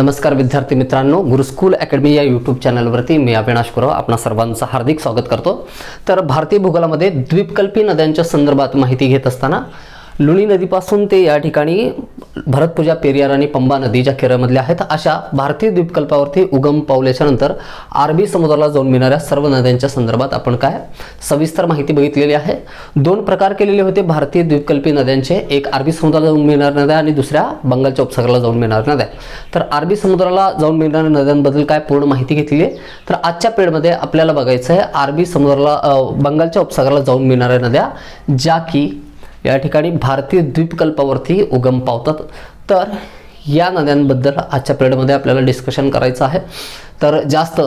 नमस्कार विद्यार्थी मित्रांनो गुरुस्कूल अकॅडमी या यूट्यूब चॅनलवरती मी अविनाश कुराव आपणा सर्वांचं हार्दिक स्वागत करतो. तर भारतीय भूगोलामध्ये द्वीपकल्पी नद्यांच्या संदर्भात माहिती घेत असताना लुणी नदीपासून ते या ठिकाणी भरतपूजा पेरियार आणि पंबा नदी ज्या केरळमधल्या आहेत अशा भारतीय द्वीपकल्पावरती उगम पावल्याच्या नंतर अरबी समुद्राला जाऊन मिळणाऱ्या सर्व नद्यांच्या संदर्भात आपण काय सविस्तर माहिती बघितलेली आहे. दोन प्रकार केलेले होते भारतीय द्वीपकल्पी नद्यांचे. एक अरबी समुद्राला जाऊन मिळणाऱ्या नद्या आणि दुसऱ्या बंगालच्या उपसागराला जाऊन मिळणाऱ्या नद्या. तर अरबी समुद्राला जाऊन मिळणाऱ्या नद्यांबद्दल काय पूर्ण माहिती घेतली आहे तर आजच्या पेडमध्ये आपल्याला बघायचं आहे अरबी समुद्राला बंगालच्या उपसागराला जाऊन मिळणाऱ्या नद्या ज्या की या ठिकाणी भारतीय द्वीपकल्पावरती उगम पावतात. तर या नद्यांबद्दल आजच्या पिरियडमध्ये आपल्याला डिस्कशन करायचं आहे. तर जास्त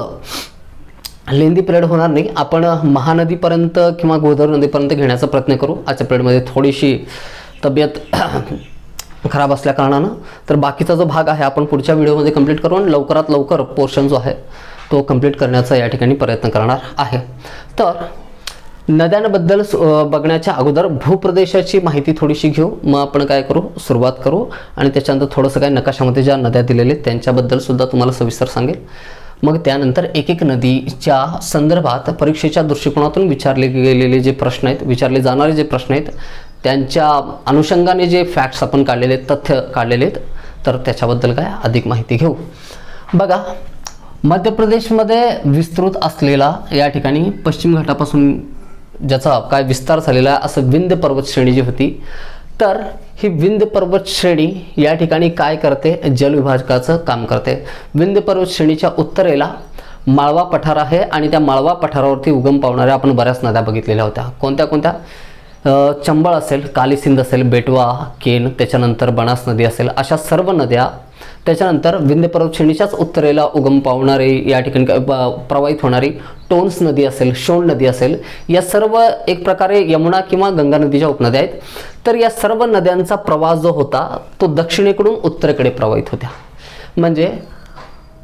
लेंदी पिरियड होणार नाही. आपण महानदीपर्यंत किंवा गोदावरी नदीपर्यंत घेण्याचा प्रयत्न करू. आजच्या पिरियडमध्ये थोडीशी तब्येत खराब असल्याकारणानं तर बाकीचा जो भाग आहे आपण पुढच्या व्हिडिओमध्ये कंप्लीट करू आणि लवकरात लवकर पोर्शन जो आहे तो कंप्लीट करण्याचा या ठिकाणी प्रयत्न करणार आहे. तर नद्यांबद्दल बघण्याच्या अगोदर भूप्रदेशाची माहिती थोडीशी घेऊ. मग आपण काय करू? सुरुवात करू. आणि त्याच्यानंतर थोडंसं काय नकाशामध्ये ज्या नद्या दिलेल्या आहेत त्यांच्याबद्दल सुद्धा तुम्हाला सविस्तर सांगेल. मग त्यानंतर एक एक नदीच्या संदर्भात परीक्षेच्या दृष्टिकोनातून विचारले गेलेले जे प्रश्न आहेत विचारले जाणारे जे प्रश्न आहेत त्यांच्या अनुषंगाने जे फॅक्ट्स आपण काढलेले आहेत तथ्य काढलेले आहेत तर त्याच्याबद्दल काय अधिक माहिती घेऊ. बघा मध्य प्रदेशमध्ये विस्तृत असलेला या ठिकाणी पश्चिम घाटापासून ज्याचा काय विस्तार झालेला आहे असं विंध्य पर्वत श्रेणी जी होती तर ही विंध्य पर्वत श्रेणी या ठिकाणी काय करते? जलविभाजकाचं काम करते. विंध्य पर्वत श्रेणीच्या उत्तरेला माळवा पठार आहे आणि त्या माळवा पठारावरती उगम पावणाऱ्या आपण बऱ्याच नद्या बघितलेल्या होत्या. कोणत्या कोणत्या? चंबळ असेल कालीसिंध असेल बेटवा केन त्याच्यानंतर बनास नदी असेल अशा सर्व नद्या त्याच्यानंतर विंध्यपर्वत श्रेणीच्याच उत्तरेला उगम पावणारे या ठिकाणी काय प्रवाहित होणारी टोन्स नदी असेल शोण नदी असेल या सर्व एक प्रकारे यमुना किंवा गंगा नदीच्या उपनद्या आहेत. तर या सर्व नद्यांचा प्रवाह जो होता तो दक्षिणेकडून उत्तरेकडे प्रवाहित होत्या. म्हणजे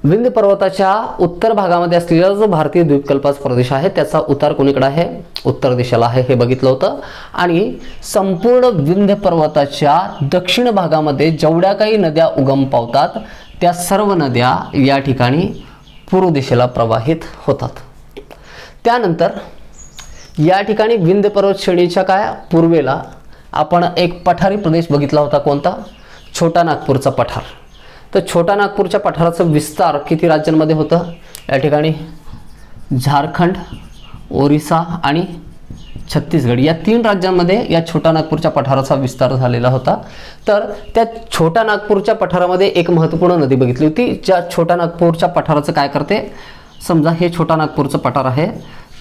विंध पर्वताच्या उत्तर भागामध्ये असलेला जो भारतीय द्वीपकल्पाच प्रदेश आहे त्याचा उतार कोणीकडे आहे? उत्तर दिशेला आहे हे बघितलं होतं. आणि संपूर्ण विंध्य पर्वताच्या दक्षिण भागामध्ये जेवढ्या काही नद्या उगम पावतात त्या सर्व नद्या या ठिकाणी पूर्व दिशेला प्रवाहित होतात. त्यानंतर या ठिकाणी विंध्य पर्वत श्रेणीच्या काय? पूर्वेला आपण एक पठारी प्रदेश बघितला होता कोणता? छोटा नागपूरचा पठार. तर छोटा नागपूरच्या पठाराचं विस्तार किती राज्यांमध्ये होतं? या ठिकाणी झारखंड ओरिसा आणि छत्तीसगड या तीन राज्यांमध्ये या छोटा नागपूरच्या पठाराचा विस्तार झालेला होता. तर त्या छोटा नागपूरच्या पठारामध्ये एक महत्त्वपूर्ण नदी बघितली होती. ज्या छोटा नागपूरच्या पठाराचं काय करते? समजा हे छोटा नागपूरचं पठार आहे.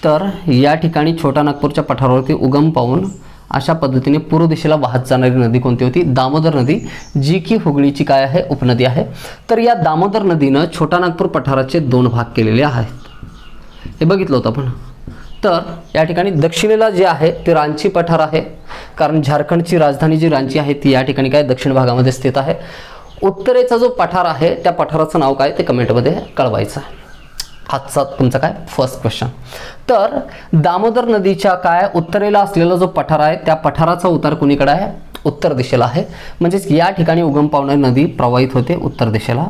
तर या ठिकाणी छोटा नागपूरच्या पठारावरती उगम पाहून अशा पद्धतीने पूर्व दिशेला वाहत जाणारी नदी कोणती होती? दामोदर नदी जी की हुगळीची काय आहे? उपनदी आहे. तर या दामोदर नदीनं छोटा नागपूर पठाराचे दोन भाग केलेले आहेत. हे बघितलं होतं आपण. तर या ठिकाणी दक्षिणेला जे आहे ते रांची पठार आहे. कारण झारखंडची राजधानी जी रांची आहे ती या ठिकाणी काय? दक्षिण भागामध्ये स्थित आहे. उत्तरेचा जो पठार आहे त्या पठाराचं नाव काय? ते कमेंटमध्ये कळवायचं आहे. आजचा तुमचा काय? फर्स्ट क्वेश्चन तर दामोदर नदीच्या काय उत्तरेला असलेला जो पठार आहे त्या पठाराचा उतार कुणीकडे आहे? उत्तर दिशेला आहे. म्हणजेच या ठिकाणी उगम पावणारी नदी प्रवाहित होते उत्तर दिशेला.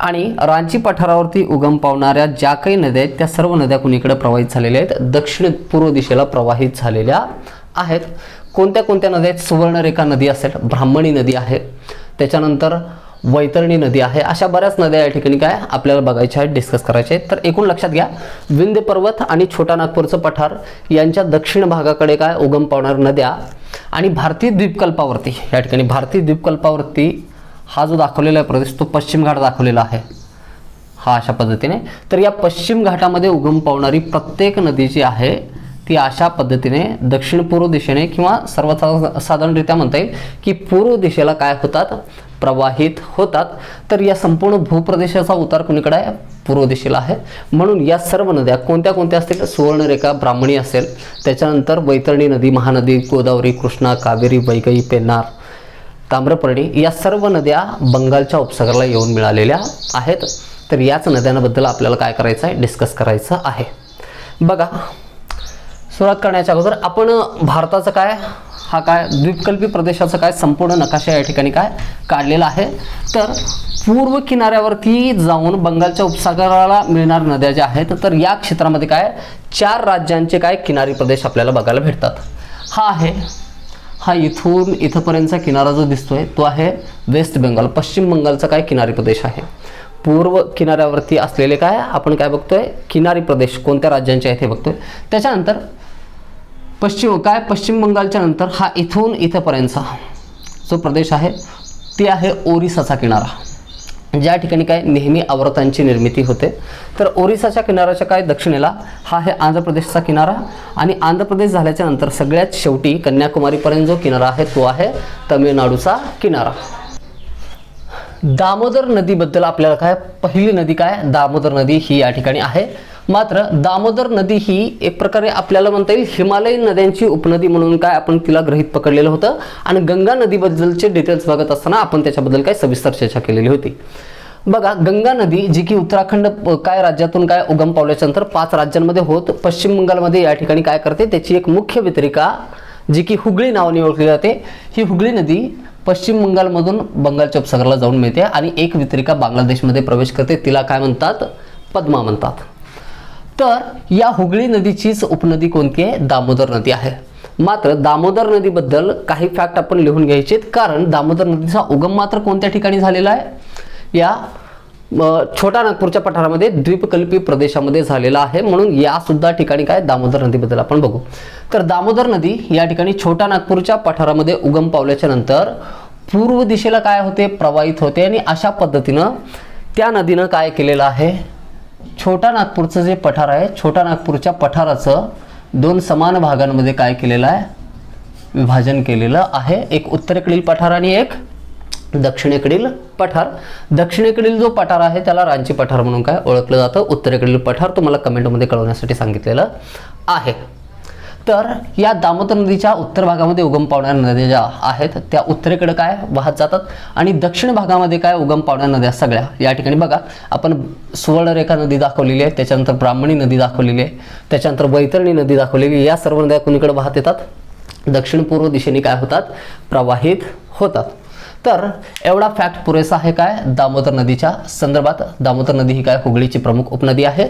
आणि रांची पठारावरती उगम पावणाऱ्या ज्या काही नद्या आहेत त्या सर्व नद्या कुणीकडे प्रवाहित झालेल्या आहेत? दक्षिण पूर्व दिशेला प्रवाहित झालेल्या आहेत. कोणत्या कोणत्या नद्या आहेत? सुवर्णरेखा नदी असेल ब्राह्मणी नदी आहे. त्याच्यानंतर वैतरणी नदी आहे. अशा बऱ्याच नद्या या ठिकाणी काय आपल्याला बघायच्या आहेत डिस्कस करायचे आहेत. तर एकूण लक्षात घ्या विंध्य पर्वत आणि छोटा नागपूरचं पठार यांच्या दक्षिण भागाकडे काय उगम पावणार नद्या आणि भारतीय द्वीपकल्पावरती या ठिकाणी भारतीय द्वीपकल्पावरती हा जो दाखवलेला आहे प्रदेश तो पश्चिम घाट दाखवलेला आहे. हा अशा पद्धतीने. तर या पश्चिम घाटामध्ये उगम पावणारी प्रत्येक नदी जी आहे ती अशा पद्धतीने दक्षिण पूर्व दिशेने किंवा सर्वात साधारणरित्या म्हणता येईल की पूर्व दिशेला काय होतात? प्रवाहित होतात. तर या संपूर्ण भूप्रदेशाचा उतार कुणीकडे आहे? पूर्व दिशेला आहे. म्हणून या सर्व नद्या कोणत्या कोणत्या असतील? सुवर्णरेखा ब्राह्मणी असेल. त्याच्यानंतर वैतरणी नदी महानदी गोदावरी कृष्णा कावेरी वैगई पेन्नार ताम्रपर्णी या सर्व नद्या बंगालच्या उपसागराला येऊन मिळालेल्या आहेत. तर याच नद्यांबद्दल आपल्याला काय करायचं आहे? डिस्कस करायचं आहे. बघा सुरुवात करण्याच्या अगोदर आपण भारताचं काय हा काय द्वीपकल्पी प्रदेशाचं काय संपूर्ण नकाशा या ठिकाणी काय काढलेला आहे. तर पूर्व किनाऱ्यावरती जाऊन बंगालच्या उपसागराला मिळणार नद्या ज्या आहेत तर या क्षेत्रामध्ये काय चार राज्यांचे काय किनारी प्रदेश आपल्याला बघायला भेटतात. हा आहे हा इथून इथंपर्यंतचा किनारा जो दिसतोय तो आहे वेस्ट बंगाल पश्चिम बंगालचा काय किनारी प्रदेश आहे. पूर्व किनाऱ्यावरती असलेले काय आपण काय बघतोय किनारी प्रदेश कोणत्या राज्यांचे आहेत हे बघतोय. त्याच्यानंतर पश्चिम काय? पश्चिम बंगालच्या नंतर हा इथून इथंपर्यंतचा जो प्रदेश आहे ते आहे ओरिसाचा किनारा. ज्या ठिकाणी काय? नेहमी आवर्तांची निर्मिती होते. तर ओरिसाच्या किनाऱ्याच्या काय? दक्षिणेला हा आहे आंध्र प्रदेशचा किनारा आणि आंध्र प्रदेश झाल्याच्यानंतर सगळ्यात शेवटी कन्याकुमारीपर्यंत जो किनारा आहे तो आहे तमिळनाडूचा किनारा. दामोदर नदीबद्दल आपल्याला काय पहिली नदी काय? दामोदर नदी ही या ठिकाणी आहे. मात्र दामोदर नदी ही एक प्रकारे आपल्याला म्हणता येईल हिमालयीन नद्यांची उपनदी म्हणून काय आपण तिला ग्रहित पकडलेलं होतं. आणि गंगा नदीबद्दलचे डिटेल्स बघत असताना आपण त्याच्याबद्दल काय सविस्तर चर्चा केलेली होती. बघा गंगा नदी जी की उत्तराखंड काय राज्यातून काय उगम पावल्याच्या नंतर पाच राज्यांमध्ये होत पश्चिम बंगालमध्ये या ठिकाणी काय करते त्याची एक मुख्य वितरिका जी की हुगळी नावाने ओळखली जाते ही हुगळी नदी पश्चिम बंगालमधून बंगालच्या उपसागराला जाऊन मिळते आणि एक वितरिका बांगलादेशमध्ये प्रवेश करते. तिला काय म्हणतात? पद्मा म्हणतात. तर या हुगळी नदीचीच उपनदी कोणती आहे? दामोदर नदी आहे. मात्र दामोदर नदीबद्दल काही फॅक्ट आपण लिहून घ्यायचे कारण दामोदर नदीचा उगम मात्र कोणत्या ठिकाणी झालेला आहे? या छोटा नागपूरच्या पठारामध्ये द्वीपकल्पी प्रदेशामध्ये झालेला आहे. म्हणून या सुद्धा ठिकाणी काय? दामोदर नदीबद्दल आपण बघू. तर दामोदर नदी या ठिकाणी छोटा नागपूरच्या पठारामध्ये उगम पावल्याच्या नंतर पूर्व दिशेला काय होते? प्रवाहित होते. आणि अशा पद्धतीनं त्या नदीनं काय केलेलं आहे? छोटा नागपूरचं जे पठार आहे छोटा नागपूरच्या पठाराचं दोन समान भागांमध्ये काय केलेलं आहे? विभाजन केलेलं आहे. एक उत्तरेकडील पठार आणि एक दक्षिणेकडील पठार. दक्षिणेकडील जो पठार आहे त्याला रांची पठार म्हणून काय ओळखलं जातं. उत्तरेकडील पठार तुम्हाला कमेंटमध्ये कळवण्यासाठी सांगितलेलं आहे. तर या दामोदर नदीच्या उत्तर भागामध्ये उगम पावणाऱ्या नद्या ज्या आहेत त्या उत्तरेकडे काय वाहत जातात आणि दक्षिण भागामध्ये काय उगम पावणाऱ्या नद्या सगळ्या? या ठिकाणी बघा आपण सुवर्णरेखा नदी दाखवलेली आहे त्याच्यानंतर ब्राह्मणी नदी दाखवलेली आहे त्याच्यानंतर वैतरणी नदी दाखवलेली या सर्व नद्या कुणीकडे वाहत येतात? दक्षिण पूर्व दिशेने काय होतात? प्रवाहित होतात. तर एवढा फॅक्ट पुरेसा आहे काय? दामोदर नदीच्या संदर्भात. दामोदर नदी ही काय? हुगळीची प्रमुख उपनदी आहे.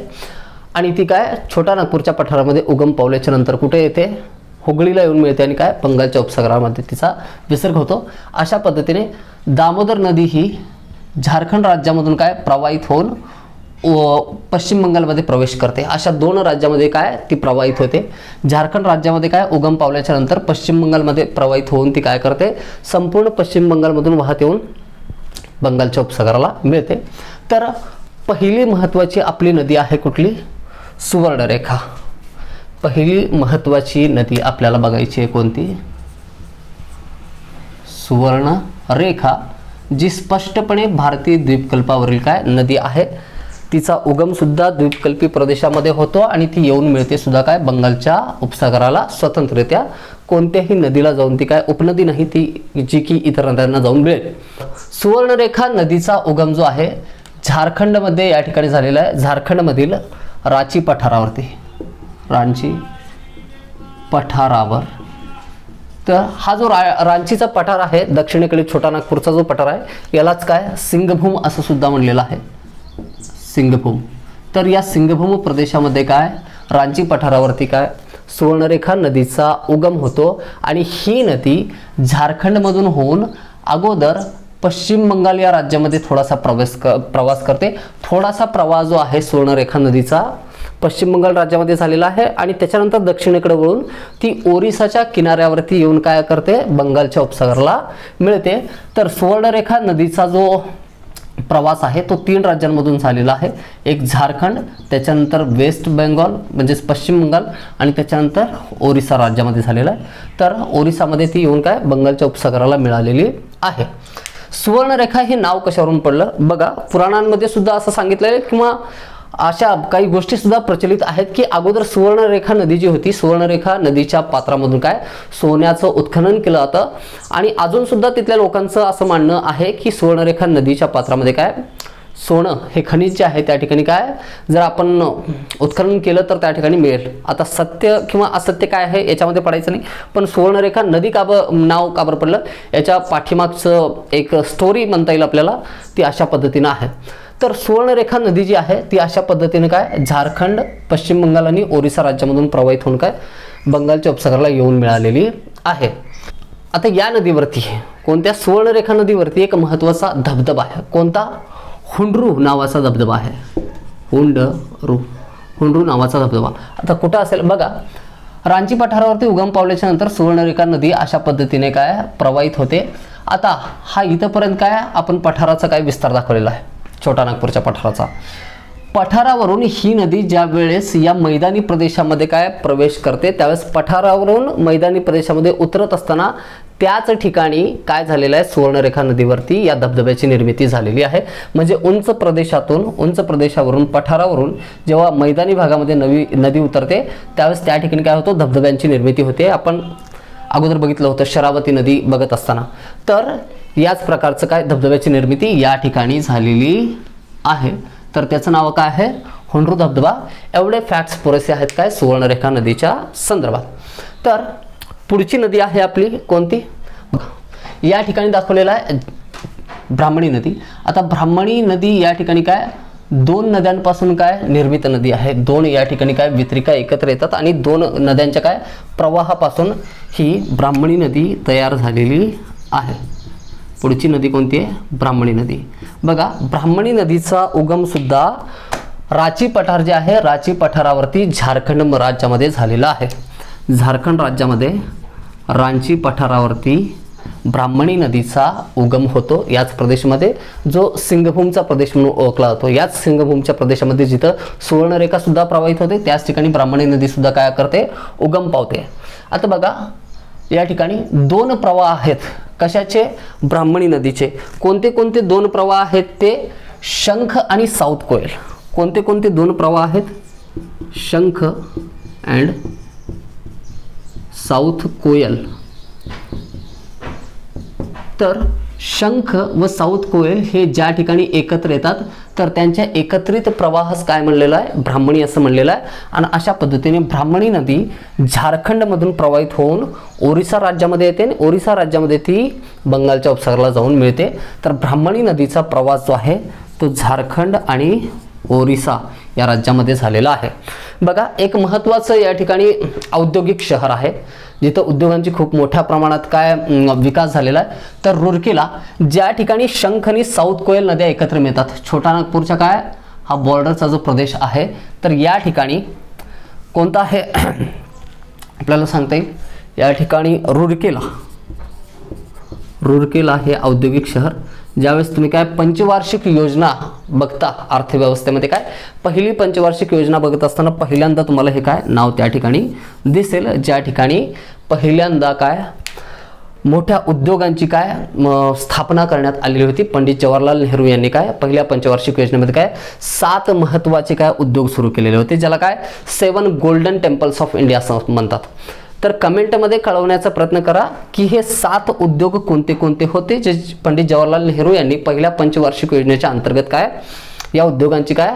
आणि ती काय? छोटा नागपूरच्या पठारामध्ये उगम पावल्याच्या नंतर कुठे येते? हुगळीला येऊन मिळते आणि काय? बंगालच्या उपसागरामध्ये तिचा विसर्ग होतो. अशा पद्धतीने दामोदर नदी ही झारखंड राज्यामधून काय? प्रवाहित होऊन पश्चिम बंगालमध्ये प्रवेश करते. अशा दोन राज्यामध्ये काय ती प्रवाहित होते. झारखंड राज्यामध्ये काय? उगम पावल्याच्या नंतर पश्चिम बंगालमध्ये प्रवाहित होऊन ती काय करते? संपूर्ण पश्चिम बंगालमधून वाहत येऊन बंगालच्या उपसागराला मिळते. तर पहिली महत्त्वाची आपली नदी आहे कुठली? सुवर्णरेखा. पहिली महत्त्वाची नदी आपल्याला बघायची आहे कोणती? सुवर्णरेखा जी स्पष्टपणे भारतीय द्वीपकल्पावरील काय नदी आहे? तिचा उगमसुद्धा द्वीपकल्पी प्रदेशामध्ये होतो आणि ती येऊन मिळते सुद्धा काय बंगालच्या उपसागराला स्वतंत्ररित्या. कोणत्याही नदीला जाऊन ती काय उपनदी नाही ती जी की इतर नद्यांना जाऊन मिळेल. सुवर्णरेखा नदीचा उगम जो आहे झारखंडमध्ये या ठिकाणी झालेला आहे. झारखंडमधील रांची पठारावरती. रांची पठारावर. तर हा जो रा रांचीचा पठार आहे दक्षिणेकडे छोटा नागपूरचा जो पठार आहे यालाच काय सिंगभूम असं सुद्धा म्हणलेलं आहे. सिंगभूम. तर या सिंगभूम प्रदेशामध्ये काय? रांची पठारावरती काय? सुवर्णरेखा नदीचा उगम होतो आणि ही नदी झारखंडमधून होऊन अगोदर पश्चिम बंगाल या राज्यामध्ये थोडासा प्रवेश क प्रवास करते. थोडासा प्रवास जो आहे सुवर्णरेखा नदीचा पश्चिम बंगाल राज्यामध्ये झालेला आहे आणि त्याच्यानंतर दक्षिणेकडे वळून ती ओरिसाच्या किनाऱ्यावरती येऊन काय करते? बंगालच्या उपसागराला मिळते. तर सुवर्णरेखा नदीचा जो प्रवास आहे तो तीन राज्यांमधून झालेला आहे. एक झारखंड त्याच्यानंतर वेस्ट बेंगॉल म्हणजेच पश्चिम बंगाल आणि त्याच्यानंतर ओरिसा राज्यामध्ये झालेला आहे. तर ओरिसामध्ये ती येऊन काय बंगालच्या उपसागराला मिळालेली आहे. सुवर्णरेखा हे नाव कशावरून पडलं? बघा पुराणांमध्ये सुद्धा असं सांगितलेलं आहे किंवा अशा काही गोष्टी सुद्धा प्रचलित आहेत की अगोदर सुवर्णरेखा नदी जी होती सुवर्णरेखा नदीच्या पात्रामधून काय सोन्याचं उत्खनन केलं जातं आणि अजून सुद्धा तिथल्या लोकांचं असं मानणं आहे की सुवर्णरेखा नदीच्या पात्रामध्ये काय सोनं हे खनिज जे आहे त्या ठिकाणी काय जर आपण उत्खनन केलं तर त्या ठिकाणी मिळेल. आता सत्य किंवा असत्य काय आहे याच्यामध्ये पडायचं नाही. पण सुवर्णरेखा नदी काब नाव का बरं पडलं? याच्या पाठीमागचं एक स्टोरी म्हणता येईल आपल्याला. ती अशा पद्धतीनं आहे. तर सुवर्णरेखा नदी जी आहे ती अशा पद्धतीने काय झारखंड पश्चिम बंगाल आणि ओरिसा राज्यामधून प्रवाहित होऊन काय बंगालच्या उपसागराला येऊन मिळालेली आहे. आता या नदीवरती कोणत्या सुवर्णरेखा नदीवरती एक महत्त्वाचा धबधबा आहे? कोणता? हुंडरू नावाचा धबधबा आहे. हुंड रू हुंडरू नावाचा धबधबा. आता कुठं असेल? बघा रांची पठारावरती उगम पावल्याच्या नंतर सुवर्णरेखा नदी अशा पद्धतीने काय प्रवाहित होते. आता हा इथंपर्यंत काय आपण पठाराचा काय विस्तार दाखवलेला आहे. छोटा नागपूरच्या पठाराचा. पठारावरून ही नदी ज्या वेळेस या मैदानी प्रदेशामध्ये काय प्रवेश करते त्यावेळेस पठारावरून मैदानी प्रदेशामध्ये उतरत असताना त्याच ठिकाणी काय झालेलं आहे सुवर्णरेखा नदीवरती या धबधब्याची निर्मिती झालेली आहे. म्हणजे उंच प्रदेशातून उंच प्रदेशावरून पठारावरून जेव्हा मैदानी भागामध्ये नवी नदी उतरते त्यावेळेस त्या ठिकाणी काय होतं धबधब्यांची निर्मिती होते. आपण अगोदर बघितलं होतं शरावती नदी बघत असताना. तर याच प्रकारचं काय धबधब्याची निर्मिती या ठिकाणी झालेली आहे. तर त्याचं नाव काय आहे? होंडरू धबधबा. एवढे फॅक्ट्स पुरेसे आहेत काय? सुवर्णरेखा नदीच्या संदर्भात. तर पुढची नदी आहे आपली कोणती? या ठिकाणी दाखवलेला आहे ब्राह्मणी नदी. आता ब्राह्मणी नदी या ठिकाणी काय? दोन नद्यांपासून काय निर्मित नदी आहे. दोन या ठिकाणी काय वितरिका एकत्र येतात आणि दोन नद्यांच्या काय प्रवाहापासून ही ब्राह्मणी नदी तयार झालेली आहे. पुढची नदी कोणती आहे? ब्राह्मणी नदी. बघा ब्राह्मणी नदीचा उगम सुद्धा राची पठार जे आहे राची पठारावरती झारखंड राज्यामध्ये झालेला आहे. झारखंड राज्यामध्ये रांची पठारावरती ब्राह्मणी नदीचा उगम होतो. याच प्रदेशमध्ये जो सिंगभूमचा प्रदेश म्हणून ओळखला जातो. याच सिंगभूमच्या प्रदेशामध्ये जिथं सुवर्णरेखा सुद्धा प्रवाहित होते त्याच ठिकाणी ब्राह्मणी नदी सुद्धा काय करते? उगम पावते. आता बघा या ठिकाणी दोन प्रवाह आहेत. कशाचे? ब्राह्मणी नदीचे. कोणते कोणते दोन प्रवाह आहेत ते? शंख आणि साऊथ कोयल. कोणते कोणते दोन प्रवाह आहेत? शंख अँड साऊथ कोयल. तर शंख व साऊथ कोयल हे ज्या ठिकाणी एकत्र येतात तर त्यांच्या एकत्रित प्रवाहास काय म्हणलेलं आहे? ब्राह्मणी असं म्हणलेलं आहे. आणि अशा पद्धतीने ब्राह्मणी नदी झारखंडमधून प्रवाहित होऊन ओरिसा राज्यामध्ये येते आणि ओरिसा राज्यामध्ये ती बंगालच्या उपसागराला जाऊन मिळते. तर ब्राह्मणी नदीचा प्रवास जो आहे तो झारखंड आणि ओरिसा या राज्यामध्ये झालेला आहे. बघा एक महत्त्वाचं या ठिकाणी औद्योगिक शहर आहे जिथं उद्योगांची खूप मोठ्या प्रमाणात काय विकास झालेला आहे. तर रुरकीला ज्या ठिकाणी शंख आणि साऊथ कोयल नद्या एकत्र मिळतात छोटा नागपूरच्या काय हा बॉर्डरचा जो प्रदेश आहे तर या ठिकाणी कोणता आहे? आपल्याला सांगता येईल. या ठिकाणी रुरकेला रुरकेला हे औद्योगिक शहर ज्यावेळेस तुम्ही काय पंचवार्षिक योजना बघता अर्थव्यवस्थेमध्ये काय पहिली पंचवार्षिक योजना बघत असताना पहिल्यांदा तुम्हाला हे काय नाव त्या ठिकाणी दिसेल. ज्या ठिकाणी पहिल्यांदा काय मोठ्या उद्योगांची काय म, स्थापना करण्यात आलेली होती. पंडित जवाहरलाल नेहरू यांनी काय पहिल्या पंचवार्षिक योजनेमध्ये काय सात महत्त्वाचे काय उद्योग सुरू केलेले होते ज्याला काय seven golden temples of India म्हणतात. तर कमेंटमध्ये कळवण्याचा प्रयत्न करा की हे सात उद्योग कोणते कोणते होते जे पंडित जवाहरलाल नेहरू यांनी पहिल्या पंचवार्षिक योजनेच्या अंतर्गत काय या उद्योगांची काय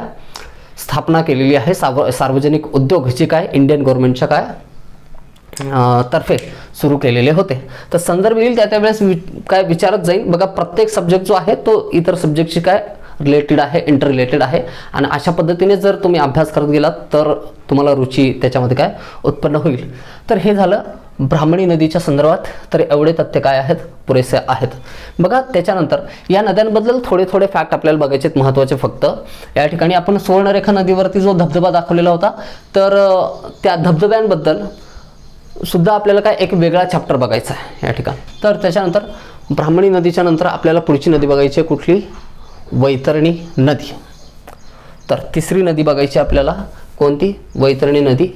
स्थापना केलेली आहे सार्व सार्वजनिक उद्योग जे काय इंडियन गव्हर्नमेंटच्या काय तर्फे सुरू केलेले होते. तर संदर्भ येईल त्या त्यावेळेस वि काय विचारत जाईल. बघा प्रत्येक सब्जेक्ट जो आहे तो इतर सब्जेक्टशी काय रिलेटेड आहे इंटर रिलेटेड आहे. आणि अशा पद्धतीने जर तुम्ही अभ्यास करत गेलात तर तुम्हाला रुची त्याच्यामध्ये काय उत्पन्न होईल. तर हे झालं ब्राह्मणी नदीच्या संदर्भात. तर एवढे तथ्य काय आहेत? पुरेसे आहेत. बघा त्याच्यानंतर या नद्यांबद्दल थोडे थोडे फॅक्ट आपल्याला बघायचे आहेत महत्त्वाचे फक्त. या ठिकाणी आपण सुवर्णरेखा नदीवरती जो धबधबा दाखवलेला होता तर त्या धबधब्यांबद्दल सुद्धा आपल्याला काय एक वेगळा चॅप्टर बघायचा आहे या ठिकाणी. तर त्याच्यानंतर ब्राह्मणी नदीच्या नंतर आपल्याला पुढची नदी बघायची आहे कुठली? वैतरणी नदी. तर तिसरी नदी बघायची आपल्याला कोणती? वैतरणी नदी.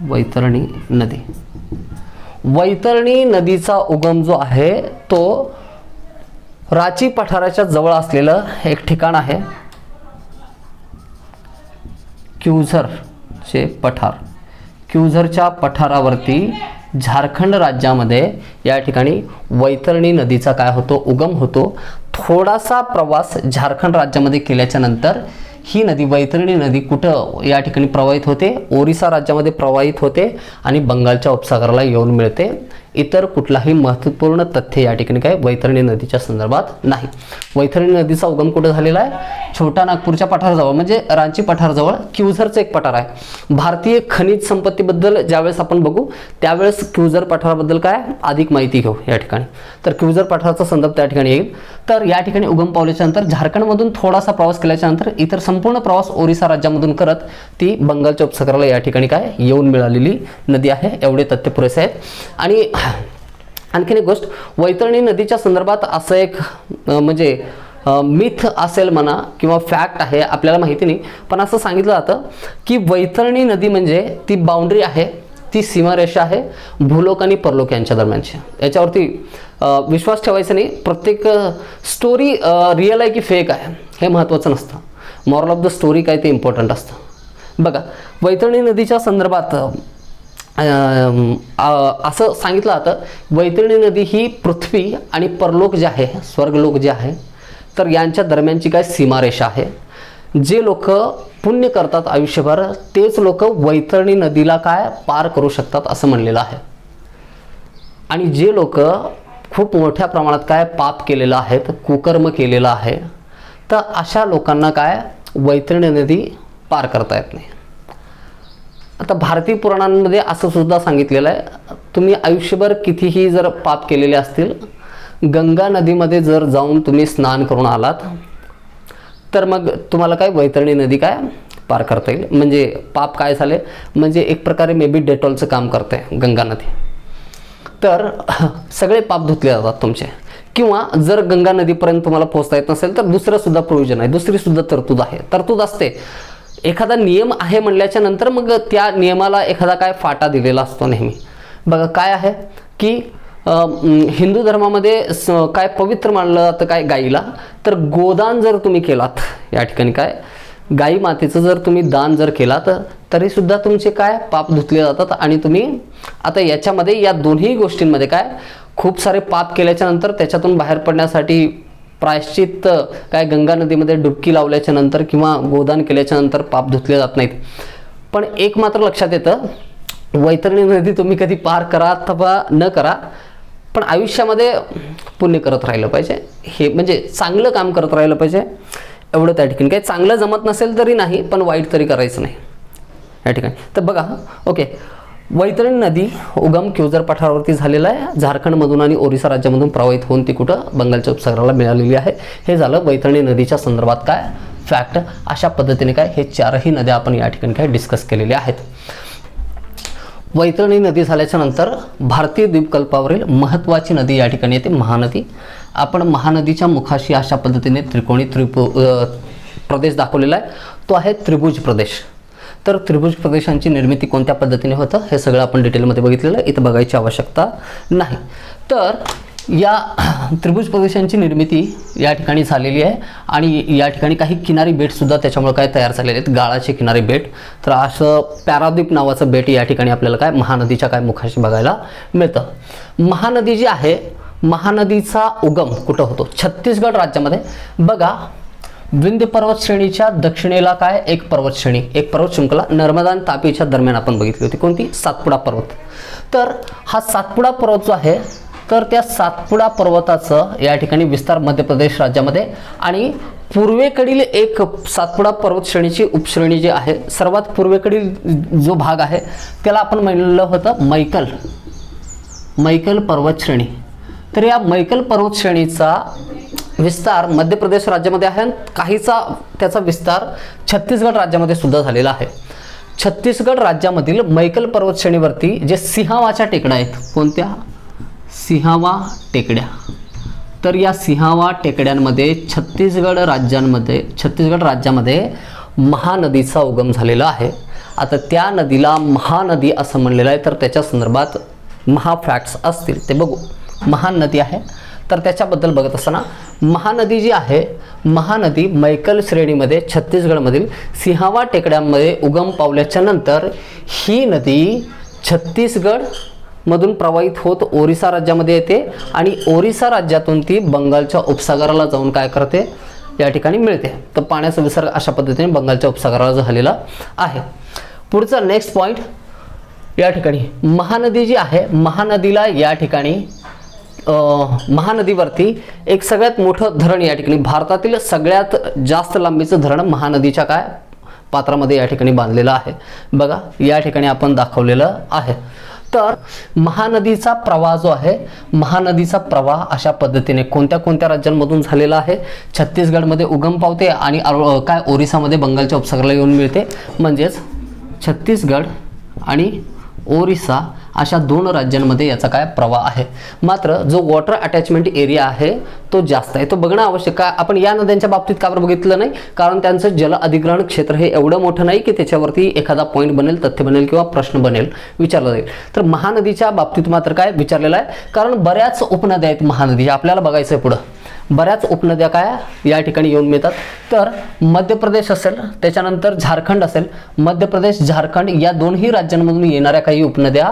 वैतरणी नदी. वैतरणी नदीचा उगम जो आहे तो राची पठाराच्या जवळ असलेलं एक ठिकाण आहे. क्युझरचे पठार. क्युझरच्या पठारावरती झारखंड राज्यामध्ये या ठिकाणी वैतरणी नदीचा काय होतो उगम होतो. थोडासा प्रवास झारखंड राज्यामध्ये केल्याच्यानंतर ही नदी वैतरणी नदी कुठं या ठिकाणी प्रवाहित होते? ओरिसा राज्यामध्ये प्रवाहित होते आणि बंगालच्या उपसागराला येऊन मिळते. इतर कुठलाही महत्त्वपूर्ण तथ्य या ठिकाणी काय वैतरणी नदीच्या संदर्भात नाही. वैतरणी नदीचा उगम कुठं झालेला आहे? छोटा नागपूरच्या पठाराजवळ म्हणजे रांची पठाराजवळ क्युझरचं एक पठार आहे. भारतीय खनिज संपत्तीबद्दल ज्यावेळेस आपण बघू त्यावेळेस क्युझर पठाराबद्दल काय? अधिक माहिती घेऊ या ठिकाणी. तर क्युझर पठाराचा संदर्भ त्या ठिकाणी येईल. तर या ठिकाणी उगम पावल्याच्या नंतर झारखंडमधून थोडासा प्रवास केल्याच्यानंतर इतर संपूर्ण प्रवास ओरिसा राज्यामधून करत ती बंगालच्या उपसागराला या ठिकाणी काय? येऊन मिळालेली नदी आहे. एवढे तथ्य पुरेसे आहेत. आणि आणखीन एक गोष्ट वैतरणी नदीच्या संदर्भात असं एक म्हणजे मिथ असेल म्हणा किंवा फॅक्ट आहे आपल्याला माहिती नाही. पण असं सांगितलं जातं की वैतरणी नदी म्हणजे ती बाउंड्री आहे ती सीमारेषा आहे भूलोक आणि परलोक यांच्या दरम्यानची. याच्यावरती विश्वास ठेवायचा नाही. प्रत्येक स्टोरी रिअल आहे की फेक आहे हे महत्त्वाचं नसतं. मॉरल ऑफ द स्टोरी काय ते इम्पॉर्टंट असतं. बघा वैतरणी नदीच्या संदर्भात असं सांगितलं जातं वैतरणी नदी ही पृथ्वी आणि परलोक जे आहे स्वर्गलोक जे आहे तर यांच्या दरम्यानची काय सीमारेषा आहे? जे लोक पुण्य करतात आयुष्यभर तेच लोक वैतरणी नदीला काय पार करू शकतात असं म्हणलेलं आहे. आणि जे लोक खूप मोठ्या प्रमाणात काय पाप केलेलं आहे कुकर्म केलेलं आहे तर अशा लोकांना काय वैतरणी नदी पार करता येत नाही. आता भारतीय पुराणांमध्ये असं सुद्धा सांगितलेलं आहे तुम्ही आयुष्यभर कितीही जर पाप केलेले असतील गंगा नदीमध्ये जर जाऊन तुम्ही स्नान करून आलात तर मग तुम्हाला काय वैतरणी नदी काय पार करता येईल? म्हणजे पाप काय झाले? म्हणजे एक प्रकारे मे बी डेटॉलचं काम करते गंगा नदी. तर सगळे पाप धुतले जातात तुमचे. किंवा जर गंगा नदीपर्यंत तुम्हाला पोहोचता येत नसेल तर दुसरंसुद्धा प्रयोजन आहे. दुसरीसुद्धा तरतूद आहे. तरतूद असते. एखादा नियम आहे म्हणल्याच्या नंतर मग त्या नियमाला एखादा काय फाटा दिलेला असतो नेहमी. बघा काय आहे की हिंदू धर्मामध्ये स- काय पवित्र मानलं जातं काय गाईला तर गोदान जर तुम्ही केलात या ठिकाणी काय गाई मातेचं जर तुम्ही दान जर केलात तरीसुद्धा तुमचे काय पाप धुतले जातात आणि तुम्ही आता याच्यामध्ये या दोन्ही गोष्टींमध्ये काय खूप सारे पाप केल्याच्यानंतर त्याच्यातून बाहेर पडण्यासाठी प्रायश्चित काय गंगा नदीमध्ये डुबकी लावल्याच्या नंतर किंवा गोदान केल्याच्यानंतर पाप धुतले जात नाहीत. पण एक मात्र लक्षात येतं वैतरणी नदी तुम्ही कधी पार करा अथवा न करा पण आयुष्यामध्ये पुण्य करत राहिलं पाहिजे. हे म्हणजे चांगलं काम करत राहिलं पाहिजे. एवढं त्या ठिकाणी. काही चांगलं जमत नसेल तरी नाही पण वाईट तरी करायचं नाही. या ठिकाणी. तर बघा ओके. वैतरणी नदी उगम क्युजर पठारावरती झालेला आहे. झारखंडमधून आणि ओरिसा राज्यामधून प्रवाहित होऊन ती कुठं? बंगालच्या उपसागराला मिळालेली आहे. हे झालं वैतरणी नदीच्या संदर्भात काय? फॅक्ट अशा पद्धतीने काय? हे चारही नद्या आपण या ठिकाणी काय? डिस्कस केलेल्या आहेत. वैतरणी नदी झाल्याच्यानंतर भारतीय द्वीपकल्पावरील महत्त्वाची नदी या ठिकाणी येते महानदी. आपण महानदीच्या मुखाशी अशा पद्धतीने त्रिकोणी त्रिपु प्रदेश दाखवलेला आहे. तो आहे त्रिभुज प्रदेश. तर त्रिभुज प्रदेशांची निर्मिती कोणत्या पद्धतीने होतं हे सगळं आपण डिटेलमध्ये बघितलेलं आहे. इथं बघायची आवश्यकता नाही. तर या त्रिभुज प्रदेशांची निर्मिती या ठिकाणी झालेली आहे आणि या ठिकाणी काही किनारी बेटसुद्धा त्याच्यामुळे काय तयार झालेले आहेत. गाळाचे किनारी बेट. तर असं पॅराद्वीप नावाचं बेट या ठिकाणी आपल्याला काय महानदीच्या काय मुखाशी बघायला मिळतं. महानदी जी आहे महानदीचा उगम कुठं होतो? छत्तीसगड राज्यामध्ये. बघा विंध्य पर्वत श्रेणीच्या दक्षिणेला काय? एक पर्वत श्रेणी एक पर्वत शृंखला नर्मदा आणि तापीच्या दरम्यान आपण बघितली होती. कोणती? सातपुडा पर्वत. तर हा सातपुडा पर्वत जो आहे तर त्या सातपुडा पर्वताचं या ठिकाणी विस्तार मध्य प्रदेश राज्यामध्ये आणि पूर्वेकडील एक सातपुडा पर्वत श्रेणीची उपश्रेणी जी आहे सर्वात पूर्वेकडील जो भाग आहे त्याला आपण म्हणलं होतं मैकल. मैकल पर्वत श्रेणी तर या मैकल पर्वत श्रेणीचा विस्तार मध्य प्रदेश राज्यामध्ये आहे. आणि काहीचा त्याचा विस्तार छत्तीसगड राज्यामध्ये सुद्धा झालेला आहे. छत्तीसगड राज्यामधील मैकल पर्वत श्रेणीवरती जे सिंहावाच्या टेकड्या आहेत कोणत्या? सिंहावा टेकड्या. तर या सिंहावा टेकड्यांमध्ये छत्तीसगड राज्यांमध्ये छत्तीसगड राज्यामध्ये महानदीचा उगम झालेला आहे. आता त्या नदीला महानदी असं म्हणलेलं आहे. तर त्याच्या संदर्भात महाफॅक्ट्स असतील. ते बघू. महान नदी आहे. तर त्याच्याबद्दल बघत असताना महानदी जी आहे महानदी मैकल श्रेणीमध्ये छत्तीसगडमधील सिंहावा टेकड्यांमध्ये उगम पावल्याच्या नंतर ही नदी छत्तीसगड मधून प्रवाहित होत ओरिसा राज्यामध्ये येते आणि ओरिसा राज्यातून ती बंगालच्या उपसागराला जाऊन काय करते? या ठिकाणी मिळते. तर पाण्याचा विसर्ग अशा पद्धतीने बंगालच्या उपसागराला झालेला आहे. पुढचा नेक्स्ट पॉईंट या ठिकाणी महानदी जी आहे महानदीला या ठिकाणी महानदीवरती एक सगळ्यात मोठं धरण या ठिकाणी. भारतातील सगळ्यात जास्त लांबीचं धरण महानदीच्या काय पात्रामध्ये या ठिकाणी बांधलेलं आहे. बघा या ठिकाणी आपण दाखवलेलं आहे. तर महानदीचा प्रवाह जो आहे महानदीचा प्रवाह अशा पद्धतीने कोणत्या कोणत्या राज्यांमधून झालेला आहे? छत्तीसगडमध्ये उगम पावते आणि काय ओरिसामध्ये बंगालच्या उपसागराला येऊन मिळते? म्हणजेच छत्तीसगड आणि ओरिसा अशा दोन राज्यांमध्ये याचा काय प्रवाह आहे? मात्र जो वॉटर अटॅचमेंट एरिया आहे तो जास्त आहे. तो बघणं आवश्यक आहे. आपण या नद्यांच्या बाबतीत का बरं बघितलं नाही? कारण त्यांचं जल अधिग्रहण क्षेत्र हे एवढं मोठं नाही की त्याच्यावरती एखादा पॉईंट बनेल तथ्य बनेल किंवा प्रश्न बनेल विचारला जाईल. तर महानदीच्या बाबतीत मात्र काय विचारलेलं आहे? कारण बऱ्याच उपनद्या आहेत महानदीच्या आपल्याला बघायचं आहे पुढं. बऱ्याच उपनद्या काय या ठिकाणी येऊन मिळतात. तर मध्य प्रदेश असेल त्याच्यानंतर झारखंड असेल मध्य प्रदेश झारखंड या दोन्ही राज्यांमधून येणाऱ्या काही उपनद्या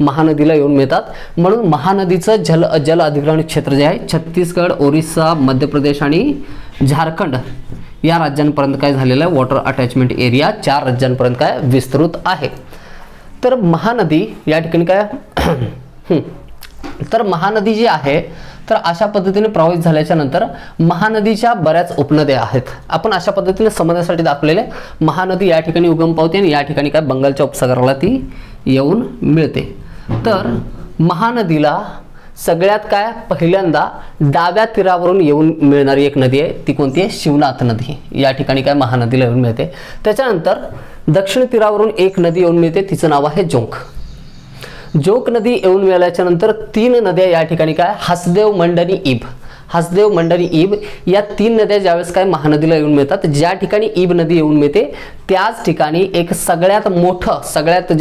महानदीला येऊन मिळतात. म्हणून महानदीचं जल जल अधिग्रहण क्षेत्र जे आहे छत्तीसगड ओरिसा मध्य प्रदेश आणि झारखंड या राज्यांपर्यंत काय झालेलं आहे? वॉटर अटॅचमेंट एरिया चार राज्यांपर्यंत काय विस्तृत आहे. तर महानदी या ठिकाणी काय? तर महानदी जी आहे तर अशा पद्धतीने प्रवाहित झाल्याच्यानंतर महानदीच्या बऱ्याच उपनद्या आहेत. आपण अशा पद्धतीने समजण्यासाठी दाखवलेले महानदी या ठिकाणी उगम पावते आणि या ठिकाणी काय बंगालच्या उपसागराला ती येऊन मिळते. तर महानदीला सगळ्यात काय पहिल्यांदा डाव्या तीरावरून येऊन मिळणारी एक नदी आहे. ती कोणती आहे? शिवनाथ नदी. या ठिकाणी काय महानदीला येऊन मिळते. त्याच्यानंतर दक्षिण तीरावरून एक नदी येऊन मिळते. तिचं नाव आहे जोंक. जोक नदी येऊन मिळाल्याच्या नंतर तीन नद्या या ठिकाणी काय? हसदेव मंडणी इब. हसदेव मंडणी इब या तीन नद्या ज्यावेळेस काय? महानदीला येऊन मिळतात. ज्या ठिकाणी इब नदी येऊन मिळते त्याच ठिकाणी एक सगळ्यात मोठं सगळ्यात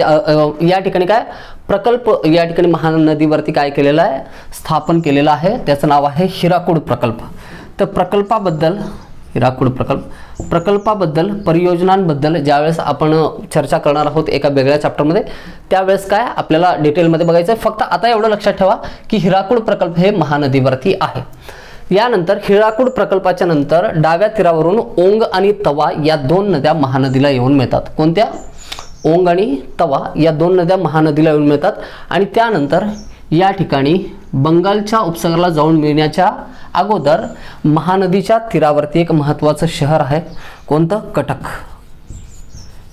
या ठिकाणी काय? प्रकल्प या ठिकाणी महानदीवरती काय केलेलं आहे? स्थापन केलेलं आहे. त्याचं नाव आहे हिराकूड प्रकल्प. तर प्रकल्पाबद्दल हिराकूड प्रकल्प. प्रकल्पाबद्दल परियोजनांबद्दल ज्यावेळेस आपण चर्चा करणार आहोत एका वेगळ्या चॅप्टरमध्ये त्यावेळेस काय आपल्याला डिटेलमध्ये बघायचं आहे. फक्त आता एवढं लक्षात ठेवा की हिराकूड प्रकल्प हे महानदीवरती आहे. यानंतर हिराकूड प्रकल्पाच्या नंतर डाव्या तीरावरून ओंग आणि तवा या दोन नद्या महानदीला येऊन मिळतात. कोणत्या? ओंग आणि तवा या दोन नद्या महानदीला येऊन मिळतात. आणि त्यानंतर या ठिकाणी बंगालच्या उपसागराला जाऊन मिळण्याच्या अगोदर महानदीच्या तीरावरती एक महत्त्वाचं शहर आहे. कोणतं? कटक.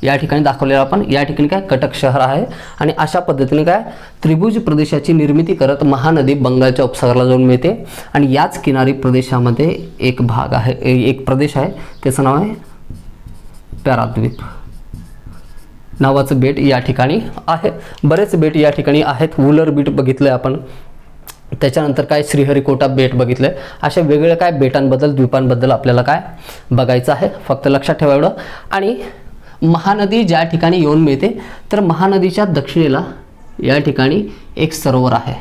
या ठिकाणी दाखवलेलं आपण. या ठिकाणी काय? कटक शहर आहे. आणि अशा पद्धतीने काय? त्रिभुज प्रदेशाची निर्मिती करत महानदी बंगालच्या उपसागराला जाऊन मिळते. आणि याच किनारी प्रदेशामध्ये एक भाग आहे ए- एक प्रदेश आहे. त्याचं नाव आहे पॅराद्वीप. नावाचं बेट या ठिकाणी आहे. बरेच बेट या ठिकाणी आहेत. वुलर बीट बघितलं आपण. त्याच्यानंतर काय श्रीहरिकोटा बेट बघितलं अशा वेगवेगळ्या काय बेटांबद्दल द्वीपांबद्दल आपल्याला काय बघायचं आहे? फक्त लक्षात ठेवा एवढं. आणि महानदी ज्या ठिकाणी येऊन मिळते तर महानदीच्या दक्षिणेला या ठिकाणी एक सरोवर आहे.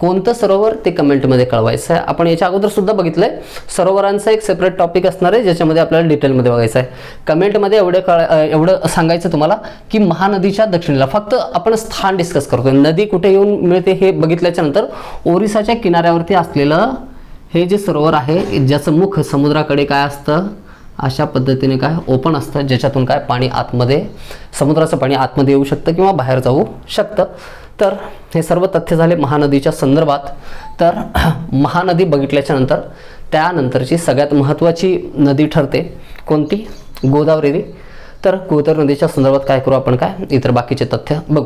कोणतं सरोवर ते कमेंटमध्ये कळवायचं आहे. आपण याच्या अगोदर सुद्धा बघितलंय. सरोवरांचा एक सेपरेट टॉपिक असणार आहे ज्याच्यामध्ये आपल्याला डिटेलमध्ये बघायचं आहे. कमेंटमध्ये एवढं कळ एवढं सांगायचं तुम्हाला की महानदीच्या दक्षिणेला फक्त आपण स्थान डिस्कस करतोय. नदी कुठे येऊन मिळते हे बघितल्याच्या नंतर ओरिसाच्या किनाऱ्यावरती असलेलं हे जे सरोवर आहे ज्याचं मुख समुद्राकडे काय असतं अशा पद्धतीने काय ओपन असतं ज्याच्यातून काय पाणी आतमध्ये समुद्राचं पाणी आतमध्ये येऊ शकतं किंवा बाहेर जाऊ शकतं. तर हे सर्व तथ्य झाले महानदीच्या संदर्भात. तर महानदी बघितल्याच्या नंतर त्यानंतरची सगळ्यात महत्त्वाची नदी ठरते कोणती? गोदावरी नदी. तर गोदावरी नदीच्या संदर्भात काय करू आपण काय? इतर बाकीचे तथ्य बघू.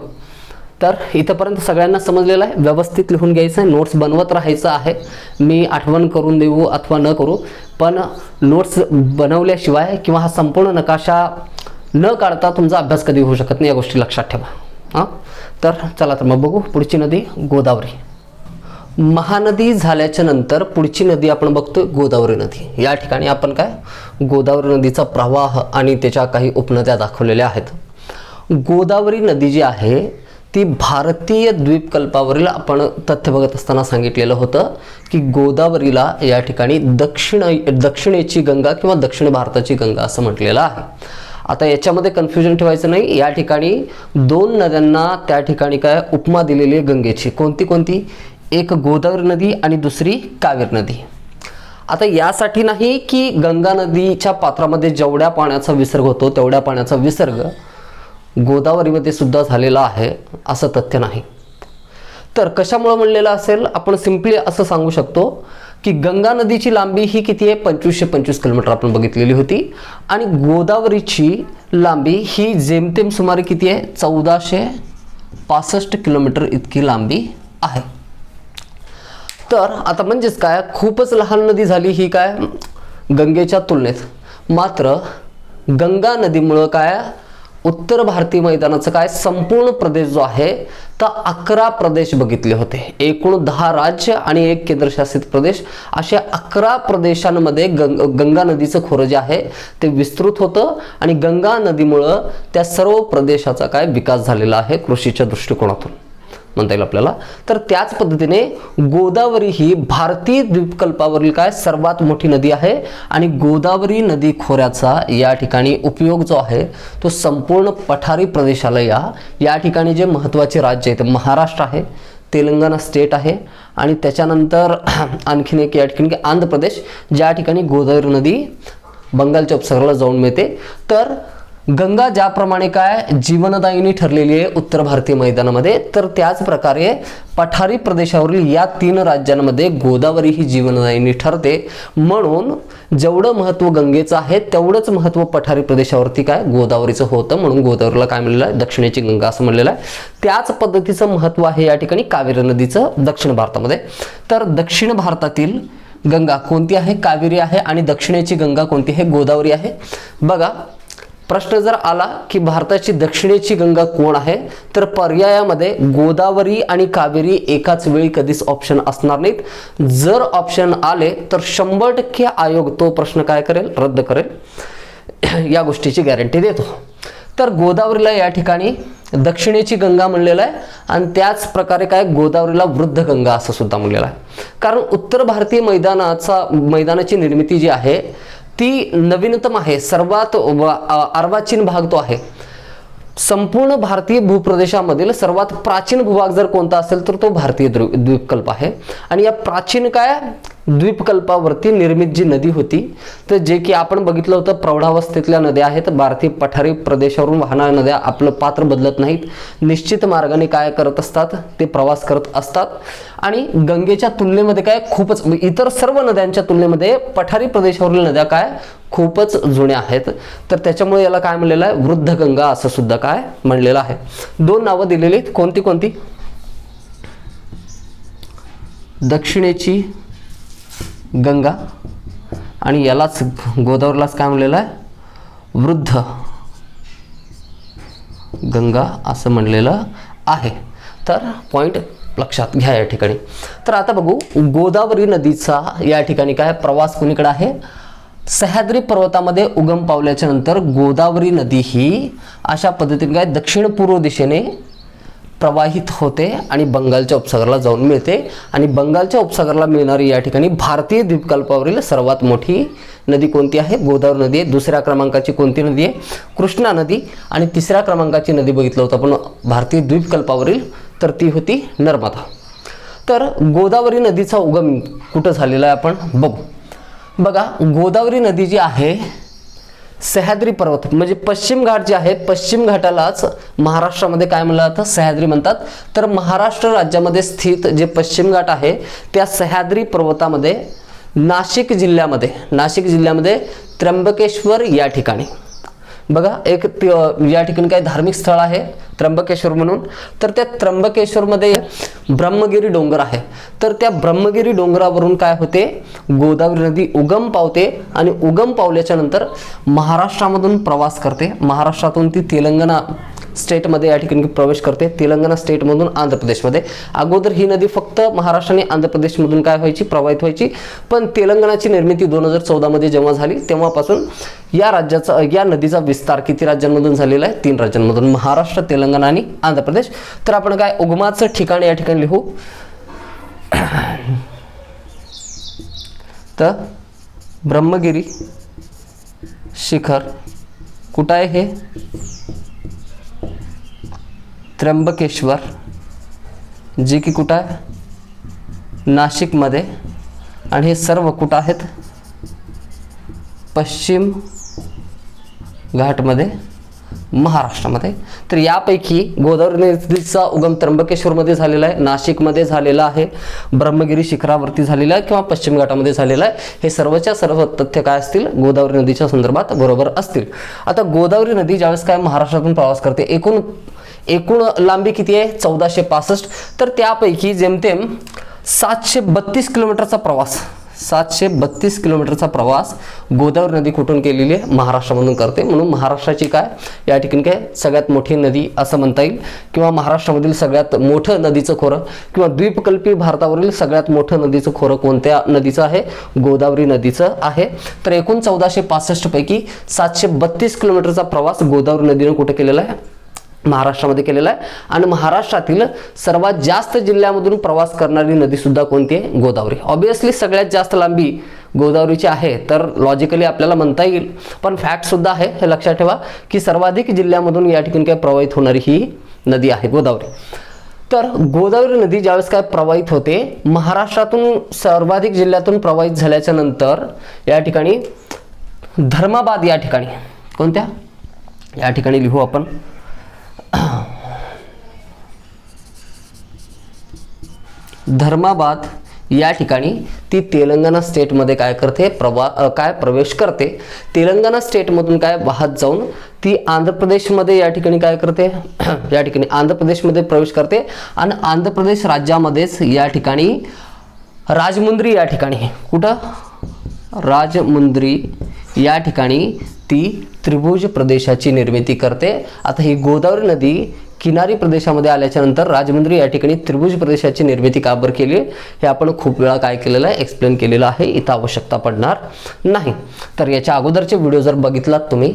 तर इथंपर्यंत सगळ्यांना समजलेलं आहे. व्यवस्थित लिहून घ्यायचं आहे. नोट्स बनवत राहायचं आहे. मी आठवण करून देऊ अथवा न करू. पण नोट्स बनवल्याशिवाय किंवा हा संपूर्ण नकाशा न काढता तुमचा अभ्यास कधी होऊ शकत नाही या गोष्टी लक्षात ठेवा. हां? तर चला तर मग बघू. पुढची नदी गोदावरी. महानदी झाल्याच्यानंतर पुढची नदी आपण बघतोय गोदावरी नदी. या ठिकाणी आपण काय? गोदावरी नदीचा प्रवाह आणि त्याच्या काही उपनद्या दाखवलेल्या आहेत. गोदावरी नदी जी आहे ती भारतीय द्वीपकल्पावरील आपण तथ्य बघत असताना सांगितलेलं होतं की गोदावरीला या ठिकाणी दक्षिण दक्षिणेची गंगा किंवा दक्षिण भारताची गंगा असं म्हटलेलं आहे. आता याच्यामध्ये कन्फ्युजन ठेवायचं नाही. या ठिकाणी दोन नद्यांना त्या ठिकाणी काय उपमा दिलेली आहे गंगेची. कोणती कोणती? एक गोदावरी नदी आणि दुसरी कावेरी नदी. आता यासाठी नाही की गंगा नदीच्या पात्रामध्ये जेवढ्या पाण्याचा विसर्ग होतो तेवढ्या पाण्याचा विसर्ग गोदावरीमध्ये सुद्धा झालेला आहे असं तथ्य नाही. तर कशामुळे म्हणलेलं असेल? आपण सिम्पली असं सांगू शकतो की गंगा नदीची लांबी ही किती आहे? पंचवीसशे पंचवीस किलोमीटर आपण बघितलेली होती. आणि गोदावरीची लांबी ही जेमतेम सुमारे किती आहे? चौदाशे पासष्ट किलोमीटर इतकी लांबी आहे. तर आता म्हणजेच काय? खूपच लहान नदी झाली ही काय? गंगेच्या तुलनेत. मात्र गंगा नदीमुळं काय? उत्तर भारतीय मैदानाचं काय? संपूर्ण प्रदेश जो आहे तर अकरा प्रदेश बघितले होते. एकूण दहा राज्य आणि एक केंद्रशासित प्रदेश. अशा अकरा प्रदेशांमध्ये गंग गंगा नदीचं खोरं जे आहे ते विस्तृत होतं आणि गंगा नदीमुळं त्या सर्व प्रदेशाचा काय विकास झालेला आहे कृषीच्या दृष्टिकोनातून. म्हणता येईल आपल्याला. तर त्याच पद्धतीने गोदावरी ही भारतीय द्वीपकल्पावरील काय सर्वात मोठी नदी आहे आणि गोदावरी नदी खोऱ्याचा या ठिकाणी उपयोग जो आहे तो संपूर्ण पठारी प्रदेशाला या या ठिकाणी जे महत्त्वाचे राज्य आहेत महाराष्ट्र आहे तेलंगणा स्टेट आहे आणि त्याच्यानंतर आणखीन एक या ठिकाणी आंध्र प्रदेश ज्या ठिकाणी गोदावरी नदी बंगालच्या उपसागराला जाऊन मिळते. तर गंगा ज्याप्रमाणे काय जीवनदायिनी ठरलेली आहे उत्तर भारतीय मैदानामध्ये तर त्याच प्रकारे पठारी प्रदेशावरील या तीन राज्यांमध्ये गोदावरी ही जीवनदायिनी ठरते. म्हणून जेवढं महत्त्व गंगेचं आहे तेवढंच महत्त्व पठारी प्रदेशावरती काय गोदावरीचं होतं म्हणून गोदावरीला काय म्हणलेलं आहे? दक्षिणेची गंगा असं म्हणलेलं आहे. त्याच पद्धतीचं महत्त्व आहे या ठिकाणी कावेरी नदीचं दक्षिण भारतामध्ये. तर दक्षिण भारतातील गंगा कोणती आहे? कावेरी आहे आणि दक्षिणेची गंगा कोणती आहे? गोदावरी आहे. बघा प्रश्न जर आला की भारताची दक्षिणेची गंगा कोण आहे तर पर्यायामध्ये गोदावरी आणि कावेरी एकाच वेळी कधीच ऑप्शन असणार नाहीत. जर ऑप्शन आले तर शंभर टक्के आयोग तो प्रश्न काय करेल रद्द करेल. या गोष्टीची गॅरंटी देतो. तर गोदावरीला या ठिकाणी दक्षिणेची गंगा म्हणलेलं आहे आणि त्याच प्रकारे काय गोदावरीला वृद्ध गंगा असं सुद्धा म्हणलेलं आहे. कारण उत्तर भारतीय मैदानाचा मैदानाची निर्मिती जी आहे ती नवीनतम आहे. सर्वात अर्वाचीन भाग तो आहे. संपूर्ण भारतीय भूप्रदेशामधील सर्वात प्राचीन भूभाग जर कोणता असेल तर तो भारतीय द्वीपकल्प आहे. आणि या प्राचीन काय? द्वीपकल्पावरती निर्मित जी नदी होती तर जे की आपण बघितलं होतं प्रौढावस्थेतल्या नद्या आहेत. भारतीय पठारी प्रदेशावरून वाहणाऱ्या नद्या आपलं पात्र बदलत नाहीत. निश्चित मार्गाने काय करत असतात? ते प्रवास करत असतात. आणि गंगेच्या तुलनेमध्ये काय? खूपच म्हणजे इतर सर्व नद्यांच्या तुलनेमध्ये पठारी प्रदेशावरील नद्या काय? खूपच जुन्या आहेत. तर त्याच्यामुळे याला काय म्हणलेलं आहे? वृद्ध गंगा असं सुद्धा काय म्हणलेलं आहे. दोन नावं दिलेली आहेत. कोणती कोणती? दक्षिणेची गंगा आणि यालाच गोदावरीलाच काय म्हणलेलं आहे? वृद्ध गंगा असं म्हणलेलं आहे. तर पॉईंट लक्षात घ्या या ठिकाणी. तर आता बघू गोदावरी नदीचा या ठिकाणी काय प्रवास कुणीकडे आहे? सह्याद्री पर्वतामध्ये उगम पावल्याच्या नंतर गोदावरी नदी ही अशा पद्धतीने काय दक्षिण पूर्व दिशेने प्रवाहित होते आणि बंगालच्या उपसागराला जाऊन मिळते. आणि बंगालच्या उपसागराला मिळणारी या ठिकाणी भारतीय द्वीपकल्पावरील सर्वात मोठी नदी कोणती आहे? गोदावरी नदी आहे. दुसऱ्या क्रमांकाची कोणती नदी आहे? कृष्णा नदी. आणि तिसऱ्या क्रमांकाची नदी बघितलं होतं आपण भारतीय द्वीपकल्पावरील तर ती होती नर्मदा. तर गोदावरी नदीचा उगम कुठं झालेला आहे आपण बघू. बघा गोदावरी नदी जी आहे सह्याद्री पर्वत म्हणजे पश्चिम घाट जे आहे पश्चिम घाटालाच महाराष्ट्रामध्ये काय म्हणलं जातं? सह्याद्री म्हणतात. तर महाराष्ट्र राज्यामध्ये स्थित जे पश्चिम घाट आहे त्या सह्याद्री पर्वतामध्ये नाशिक जिल्ह्यामध्ये नाशिक जिल्ह्यामध्ये त्र्यंबकेश्वर या ठिकाणी. बघा एक या ठिकाणी काही धार्मिक स्थळ आहे त्र्यंबकेश्वर म्हणून. तर त्या त्र्यंबकेश्वरमध्ये ब्रह्मगिरी डोंगर आहे. तर त्या ब्रह्मगिरी डोंगरावरून काय होते? गोदावरी नदी उगम पावते आणि उगम पावल्याच्या नंतर महाराष्ट्रामधून प्रवास करते. महाराष्ट्रातून ती तेलंगणा स्टेटमध्ये या ठिकाणी प्रवेश करते. तेलंगणा स्टेटमधून आंध्र प्रदेशमध्ये अगोदर ही नदी फक्त महाराष्ट्र आणि आंध्र प्रदेशमधून काय व्हायची? प्रवाहित व्हायची. पण तेलंगणाची निर्मिती दोन हजार चौदामध्ये जेव्हा झाली तेव्हापासून या राज्याचा या नदीचा विस्तार किती राज्यांमधून झालेला आहे? तीन राज्यांमधून. महाराष्ट्र तेलंगणा आणि आंध्र प्रदेश तर आपण काय उगमाचं ठिकाण या ठिकाणी लिहू? तर ब्रह्मगिरी शिखर. कुठं आहे हे? त्र्यंबकेश्वर जे की कुठं आहे? नाशिकमध्ये. आणि हे सर्व कुठं आहेत? पश्चिम घाटमध्ये महाराष्ट्रामध्ये. तर यापैकी गोदावरी नदीचा उगम त्र्यंबकेश्वरमध्ये झालेला आहे नाशिकमध्ये झालेला आहे ब्रह्मगिरी शिखरावरती झालेला आहे किंवा पश्चिम घाटामध्ये झालेला आहे. हे सर्वच्या सर्व तथ्य काय असतील? गोदावरी नदीच्या संदर्भात बरोबर असतील. आता गोदावरी नदी ज्यावेळेस काय महाराष्ट्रातून प्रवास करते एकूण एकूण लांबी किती आहे? चौदाशे पासष्ट. तर त्यापैकी जेमतेम सातशे बत्तीस किलोमीटरचा प्रवास सातशे बत्तीस किलोमीटरचा प्रवास गोदावरी नदी कुठून केलेली आहे? महाराष्ट्रामधून करते. म्हणून महाराष्ट्राची काय? या ठिकाणी काय? सगळ्यात मोठी नदी असं म्हणता येईल. किंवा महाराष्ट्रामधील सगळ्यात मोठं नदीचं खोरं किंवा द्वीपकल्पी भारतावरील सगळ्यात मोठं नदीचं खोरं कोणत्या नदीचं आहे? गोदावरी नदीचं आहे. तर एकूण चौदाशे पासष्टपैकी सातशे बत्तीस किलोमीटरचा प्रवास गोदावरी नदीनं कुठं केलेला आहे? महाराष्ट्रामध्ये केलेला आहे. आणि महाराष्ट्रातील सर्वात जास्त जिल्ह्यामधून प्रवास करणारी नदीसुद्धा कोणती आहे? गोदावरी. ऑब्विसली सगळ्यात जास्त लांबी गोदावरीची आहे तर लॉजिकली आपल्याला म्हणता येईल. पण फॅक्टसुद्धा आहे हे लक्षात ठेवा की सर्वाधिक जिल्ह्यामधून या ठिकाणी काय प्रवाहित होणारी ही नदी आहे गोदावरी. तर गोदावरी नदी ज्यावेळेस काय प्रवाहित होते महाराष्ट्रातून सर्वाधिक जिल्ह्यातून प्रवाहित झाल्याच्यानंतर या ठिकाणी धर्माबाद या ठिकाणी कोणत्या? या ठिकाणी लिहू आपण. धर्माबाद या ठिकाणी ती तेलंगणा स्टेटमध्ये काय करते प्रवा काय प्रवेश करते तेलंगणा स्टेटमधून काय वाहत जाऊन ती आंध्र प्रदेशमध्ये या ठिकाणी काय करते या ठिकाणी आंध्र प्रदेशमध्ये प्रवेश करते आणि आंध्र प्रदेश राज्यामध्येच या ठिकाणी राजमुंद्री या ठिकाणी कुठं? राजमुंद्री या ठिकाणी ती त्रिभुज प्रदेशाची निर्मिती करते. आता ही गोदावरी नदी किनारी प्रदेशामध्ये आल्याच्यानंतर राजमुंद्री या ठिकाणी त्रिभुज प्रदेशाची निर्मिती का बरं केली? हे आपण खूप वेळा काय केलेलं आहे एक्सप्लेन केलेलं आहे. इथं आवश्यकता पडणार नाही. तर याच्या अगोदरचे व्हिडिओ जर बघितलात तुम्ही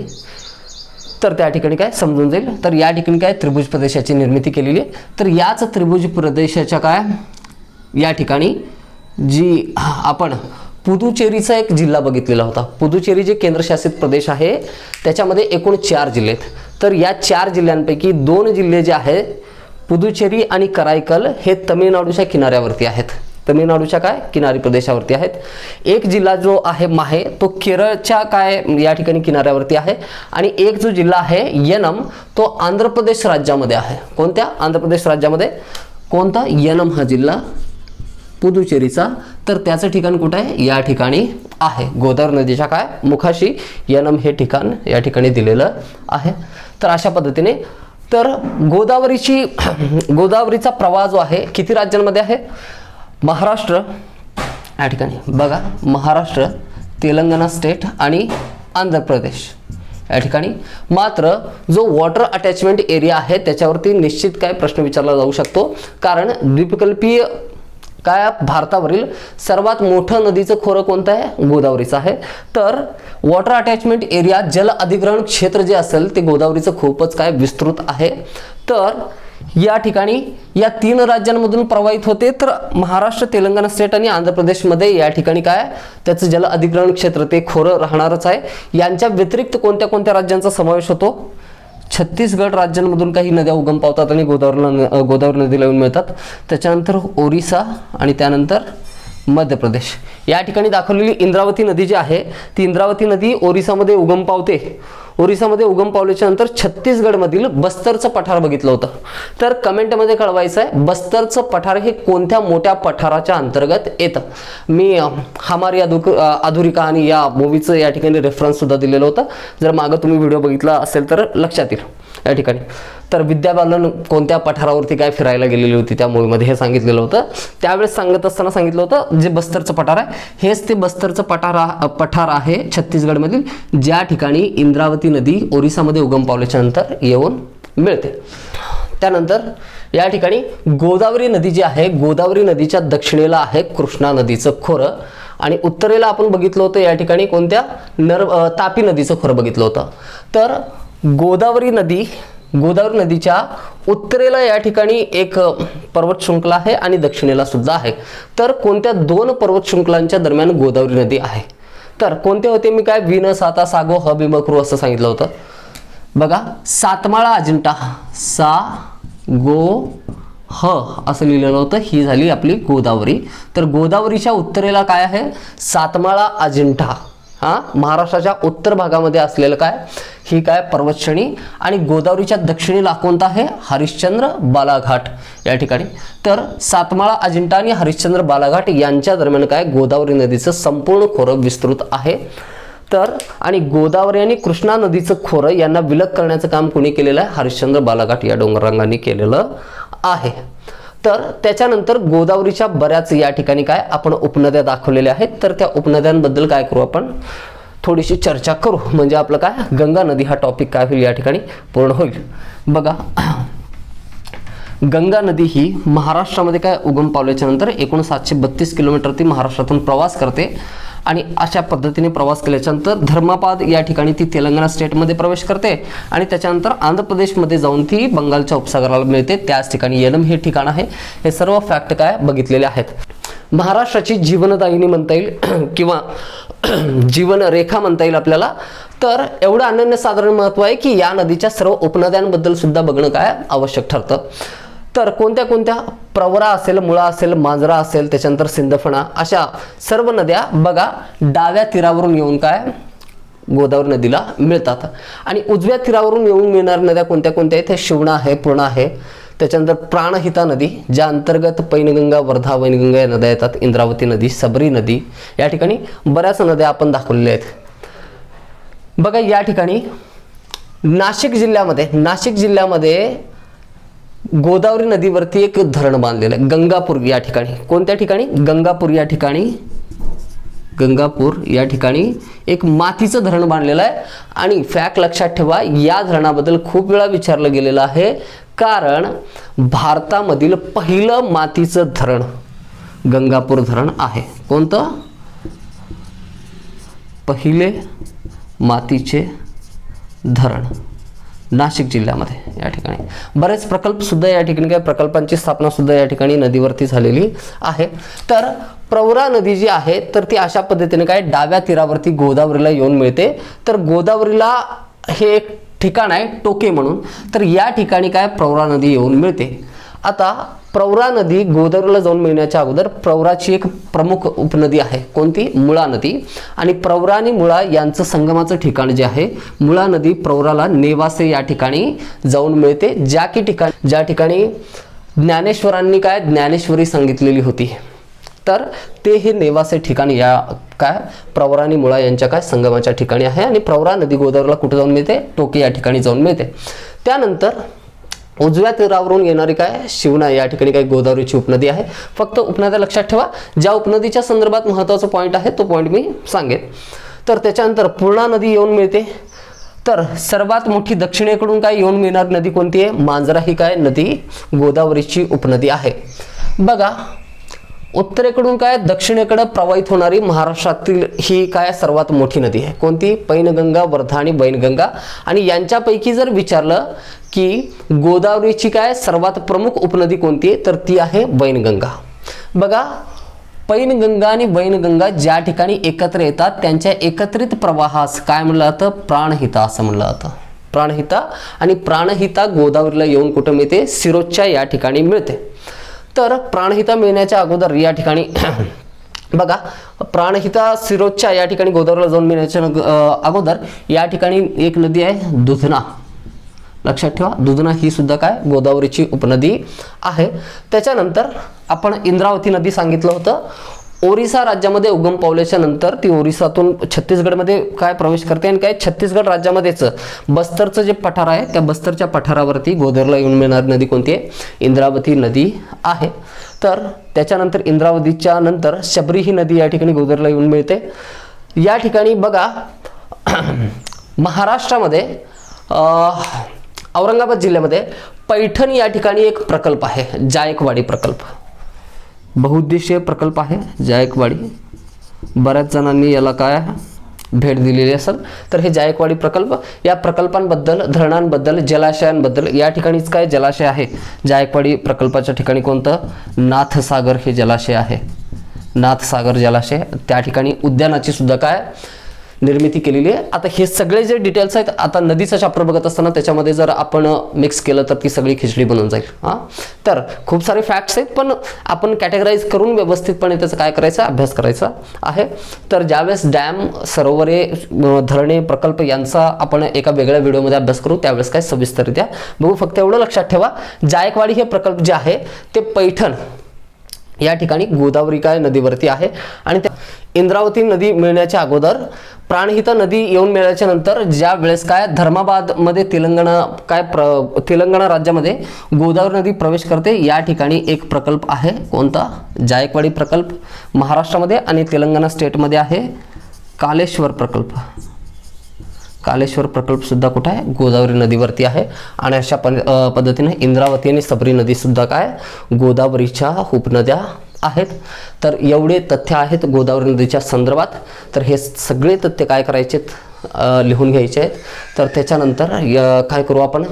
तर त्या ठिकाणी काय समजून जाईल. तर या ठिकाणी काय त्रिभुज प्रदेशाची निर्मिती केलेली आहे. तर याच त्रिभुज प्रदेशाच्या काय? या ठिकाणी जी आपण पुदुचेरीचा एक जिल्हा बघितलेला होता. पुदुचेरी जे केंद्रशासित प्रदेश आहे त्याच्यामध्ये एकूण चार जिल्हे आहेत. तर या चार जिल्ह्यांपैकी दोन जिल्हे जे आहे पुदुचेरी आणि कराईकल हे तमिळनाडूच्या किनाऱ्यावरती आहेत. तमिळनाडूच्या काय? किनारी प्रदेशावरती आहेत. एक जिल्हा जो आहे माहे तो केरळच्या काय या ठिकाणी किनाऱ्यावरती आहे. आणि एक जो जिल्हा आहे यनम तो आंध्र प्रदेश राज्यामध्ये आहे. कोणत्या? आंध्र प्रदेश राज्यामध्ये. कोणता? यनम हा जिल्हा. पुदुचेरीचा. तर त्याचं ठिकाण कुठं आहे? या ठिकाणी आहे. गोदावरी नदीच्या काय? मुखाशी यनम हे ठिकाण या ठिकाणी दिलेलं आहे. तर अशा पद्धतीने तर गोदावरीची गोदावरीचा प्रवाह जो आहे किती राज्यांमध्ये आहे? महाराष्ट्र या ठिकाणी. बघा महाराष्ट्र तेलंगणा स्टेट आणि आंध्र प्रदेश. या ठिकाणी. मात्र जो वॉटर अटॅचमेंट एरिया आहे त्याच्यावरती निश्चित काय प्रश्न विचारला जाऊ शकतो? कारण द्वीपकल्पीय काय भारतावरील सर्वात मोठं नदीचं खोरं कोणतं आहे? गोदावरीचं आहे. तर वॉटर अटॅचमेंट एरिया जल अधिग्रहण क्षेत्र जे असेल ते गोदावरीचं खूपच काय विस्तृत आहे. तर या ठिकाणी या तीन राज्यांमधून प्रवाहित होते. तर महाराष्ट्र तेलंगणा स्टेट आणि आंध्र प्रदेशमध्ये या ठिकाणी काय त्याचं जल अधिग्रहण क्षेत्र ते खोरं राहणारच आहे. यांच्या व्यतिरिक्त कोणत्या कोणत्या राज्यांचा समावेश होतो? छत्तीसगड राज्यांमधून काही नद्या उगम पावतात आणि गोदावरीला गोदावरी नदीला येऊन मिळतात. त्याच्यानंतर ओरिसा आणि त्यानंतर मध्य प्रदेश या ठिकाणी दाखवलेली इंद्रावती नदी जी आहे ती इंद्रावती नदी ओरिसामध्ये उगम पावते. ओरिसामध्ये उगम पावल्याच्या नंतर छत्तीसगडमधील बस्तरचं पठार बघितलं होतं. तर कमेंटमध्ये कळवायचं आहे बस्तरचं पठार हे कोणत्या मोठ्या पठाराच्या अंतर्गत येतं? मी हमारी अधुक अधुरी कहाणी या मूवीचं या ठिकाणी रेफरन्स सुद्धा दिलेलं होतं. जर मागं तुम्ही व्हिडिओ बघितला असेल तर लक्षात येईल या ठिकाणी. तर विद्या बालन कोणत्या पठारावरती काय फिरायला गेलेली होती त्या मूवीमध्ये हे सांगितलेलं होतं. त्यावेळेस सांगत असताना सांगितलं होतं जे बस्तरचं पठार आहे हेच ते बस्तरचं पठार पठार आहे छत्तीसगडमधील ज्या ठिकाणी इंद्रावती नदी ओरिसामध्ये उगम पावल्याच्या नंतर येऊन मिळते. त्यानंतर या ठिकाणी गोदावरी नदी जी आहे गोदावरी नदीच्या दक्षिणेला आहे कृष्णा नदीचं खोरं. आणि उत्तरेला आपण बघितलं होतं या ठिकाणी कोणत्या? नर तापी नदीचं खोरं बघितलं होतं. तर गोदावरी नदी गोदावरी नदीच्या उत्तरेला या ठिकाणी एक पर्वत शृंखला आहे आणि दक्षिणेला सुद्धा आहे. तर कोणत्या दोन पर्वत शृंखलांच्या दरम्यान गोदावरी नदी आहे? तर कोणते होते? मी काय विन साता सागो ह भीमक्रू असं सांगितलं होतं. बघा सातमाळा अजिंठा. सा गो ह असं लिहिलेलं होतं. ही झाली आपली गोदावरी. तर गोदावरीच्या उत्तरेला काय आहे? सातमाळा अजिंठा. हा? महाराष्ट्राच्या उत्तर भागामध्ये असलेलं काय? ही काय पर्वतश्रेणी आणि गोदावरीच्या दक्षिणेला कोणता आहे? हरिश्चंद्र बालाघाट. या ठिकाणी. तर सातमाळा अजिंठा आणि हरिश्चंद्र बालाघाट यांच्या दरम्यान काय? गोदावरी नदीचं संपूर्ण खोरं विस्तृत आहे. तर आणि गोदावरी आणि कृष्णा नदीचं खोरं यांना विलग करण्याचं काम कोणी केलेलं आहे? हरिश्चंद्र बालाघाट या डोंगररांगांनी केलेलं आहे. तर त्याच्यानंतर गोदावरीच्या बऱ्याच या ठिकाणी काय आपण उपनद्या दाखवलेल्या आहेत. तर त्या उपनद्यांबद्दल काय करू आपण? थोडीशी चर्चा करू. म्हणजे आपलं काय? गंगा नदी हा टॉपिक काय होईल या ठिकाणी? पूर्ण होईल. बघा. गंगा नदी ही महाराष्ट्रामध्ये काय उगम पावल्याच्या नंतर एकूण सातशे बत्तीस किलोमीटर ती महाराष्ट्रातून प्रवास करते. आणि अशा पद्धतीने प्रवास केल्याच्यानंतर धर्मापाद या ठिकाणी ती तेलंगणा स्टेटमध्ये प्रवेश करते. आणि त्याच्यानंतर आंध्र प्रदेशमध्ये जाऊन ती बंगालच्या उपसागराला मिळते. त्याच ठिकाणी येलम हे ठिकाण आहे. हे सर्व फॅक्ट काय बघितलेले आहेत. महाराष्ट्राची जीवनदायिनी म्हणता येईल किंवा जीवनरेखा म्हणता येईल आपल्याला. तर एवढं अनन्यसाधारण महत्त्व आहे की या नदीच्या सर्व उपनद्यांबद्दल सुद्धा बघणं काय आवश्यक ठरतं. तर कोणत्या कोणत्या प्रवरा असेल मुळा असेल मांजरा असेल त्याच्यानंतर सिंदफणा अशा सर्व नद्या बघा डाव्या तीरावरून येऊन काय? गोदावरी नदीला मिळतात. आणि उजव्या तीरावरून येऊन मिळणाऱ्या नद्या कोणत्या कोणत्या आहेत? हे शिवणा आहे पूर्णा आहे. त्याच्यानंतर प्राणहिता नदी ज्या अंतर्गत पैनगंगा वर्धा वैनगंगा या नद्या येतात इंद्रावती नदी सबरी नदी या ठिकाणी बऱ्याच नद्या आपण दाखवलेल्या आहेत. बघा या ठिकाणी नाशिक जिल्ह्यामध्ये नाशिक जिल्ह्यामध्ये गोदावरी नदीवरती एक धरण बांधलेलं आहे गंगापूर या ठिकाणी. कोणत्या ठिकाणी? गंगापूर या ठिकाणी. गंगापूर या ठिकाणी एक मातीचं धरण बांधलेलं आहे. आणि फॅक्ट लक्षात ठेवा या धरणाबद्दल खूप वेळा विचारलं गेलेलं आहे. कारण भारतामधील पहिलं मातीचं धरण गंगापूर धरण आहे. कोणतं? पहिले मातीचे धरण. नाशिक जिल्ह्यामध्ये या ठिकाणी. बरेच प्रकल्पसुद्धा या ठिकाणी काय प्रकल्पांची स्थापनासुद्धा या ठिकाणी नदीवरती झालेली आहे. तर प्रवरा नदी जी आहे तर ती अशा पद्धतीने काय डाव्या तीरावरती गोदावरीला येऊन मिळते. तर गोदावरीला हे एक ठिकाण आहे टोके म्हणून. तर या ठिकाणी काय प्रवरा नदी येऊन मिळते. आता प्रवरा नदी गोदावरीला जाऊन मिळण्याच्या अगोदर प्रवराची एक प्रमुख उपनदी आहे. कोणती? मुळा नदी. आणि प्रवरा आणि मुळा यांचं संगमाचं ठिकाण जे आहे मुळा नदी प्रवराला नेवासे या ठिकाणी जाऊन मिळते ज्या की ठिकाणी ज्या ठिकाणी ज्ञानेश्वरांनी काय ज्ञानेश्वरी सांगितलेली होती. तर ते हे नेवासे ठिकाण या काय? प्रवरा आणि मुळा यांच्या काय संगमाच्या ठिकाणी आहे आणि प्रवरा नदी गोदावरीला कुठे जाऊन मिळते? टोके या ठिकाणी जाऊन मिळते. त्यानंतर उजव्या तीरावरून येणारी काय शिवना या ठिकाणी काही गोदावरीची उपनदी आहे. फक्त उपनद्या लक्षात ठेवा. ज्या उपनदीच्या संदर्भात महत्त्वाचा पॉईंट आहे तो पॉईंट मी सांगेन. तर त्याच्यानंतर पूर्णा नदी येऊन मिळते. तर सर्वात मोठी दक्षिणेकडून काय येऊन मिळणार नदी कोणती आहे? मांजरा ही काय नदी गोदावरीची उपनदी आहे. बघा उत्तरेकडून काय दक्षिणेकडे प्रवाहित होणारी महाराष्ट्रातील ही काय सर्वात मोठी नदी आहे? कोणती? पैनगंगा वर्धा आणि बैनगंगा. आणि यांच्यापैकी जर विचारलं की गोदावरीची काय सर्वात प्रमुख उपनदी कोणती आहे तर ती आहे बैनगंगा. बघा पैनगंगा आणि वैनगंगा ज्या ठिकाणी एकत्र येतात त्यांच्या एकत्रित प्रवाहास काय म्हणलं जातं? प्राणहिता असं म्हणलं जातं. प्राणहिता आणि प्राणहिता गोदावरीला येऊन कुठं मिळते? सिरोजच्या या ठिकाणी मिळते. तर प्राणहिता मिळण्याच्या अगोदर या ठिकाणी बघा प्राणहिता सिरोजच्या या ठिकाणी गोदावरीला जाऊन मिळण्याच्या अगोदर या ठिकाणी एक नदी आहे दुधना. लक्षात ठेवा दुधना ही सुद्धा काय? गोदावरीची उपनदी आहे. त्याच्यानंतर आपण इंद्रावती नदी सांगितलं होतं. ओरिसा राज्यामध्ये उगम पावल्याच्या नंतर ती ओरिसातून छत्तीसगडमध्ये काय प्रवेश करते आणि काय छत्तीसगड राज्यामध्येच बस्तरचं जे पठार आहे त्या बस्तरच्या पठारावरती गोदरला येऊन मिळणारी नदी कोणती आहे? इंद्रावती नदी आहे. तर त्याच्यानंतर इंद्रावतीच्या नंतर शबरी ही नदी या ठिकाणी गोदरला येऊन मिळते. या ठिकाणी बघा महाराष्ट्रामध्ये औरंगाबाद जिल्ह्यामध्ये पैठण या ठिकाणी एक प्रकल्प आहे जायकवाडी प्रकल्प. बहुउद्देशीय प्रकल्प आहे जायकवाडी. बऱ्याच जणांनी याला काय भेट दिलेली असेल. तर हे जायकवाडी प्रकल्प या प्रकल्पांबद्दल धरणांबद्दल जलाशयांबद्दल या ठिकाणीच काय जलाशय आहे? जायकवाडी प्रकल्पाच्या ठिकाणी कोणतं? नाथसागर हे जलाशय आहे. नाथसागर जलाशय त्या ठिकाणी उद्यानाची सुद्धा काय? निर्मिती केलेली आहे. आता हे सगळे जे डिटेल्स आहेत आता नदीचा चाप्टर बघत असताना त्याच्यामध्ये जर आपण मिक्स केलं तर ती सगळी खिचडी बनून जाईल. हां? तर खूप सारे फॅक्ट्स आहेत पण आपण कॅटेगराईज करून व्यवस्थितपणे त्याचं काय करायचं अभ्यास करायचा आहे. तर ज्यावेळेस डॅम सरोवरे धरणे प्रकल्प यांचा आपण एका वेगळ्या व्हिडिओमध्ये अभ्यास करू त्यावेळेस काय सविस्तररित्या बघू. फक्त एवढं लक्षात ठेवा जायकवाडी हे प्रकल्प जे आहे ते पैठण या ठिकाणी गोदावरी काय नदीवरती आहे आणि त्या इंद्रावती नदी मिळण्याच्या अगोदर प्राणहिता नदी येऊन मिळाल्याच्या नंतर ज्या वेळेस काय धर्माबादमध्ये तेलंगणा काय प्र तेलंगणा राज्यामध्ये गोदावरी नदी प्रवेश करते या ठिकाणी एक प्रकल्प आहे. कोणता? जायकवाडी प्रकल्प. महाराष्ट्रामध्ये आणि तेलंगणा स्टेटमध्ये आहे. कालेश्वर प्रकल्प. कालेश्वर प्रकल्पसुद्धा कुठं आहे? गोदावरी नदीवरती आहे. आणि अशा प पद्धतीने इंद्रावती आणि सबरी नदीसुद्धा काय? गोदावरीच्या उपनद्या आहेत. तर एवढे तथ्य आहेत गोदावरी नदीच्या संदर्भात. तर हे सगळे तथ्य काय करायचेत लिहून घ्यायचे आहेत. तर त्याच्यानंतर य- काय करू आपण?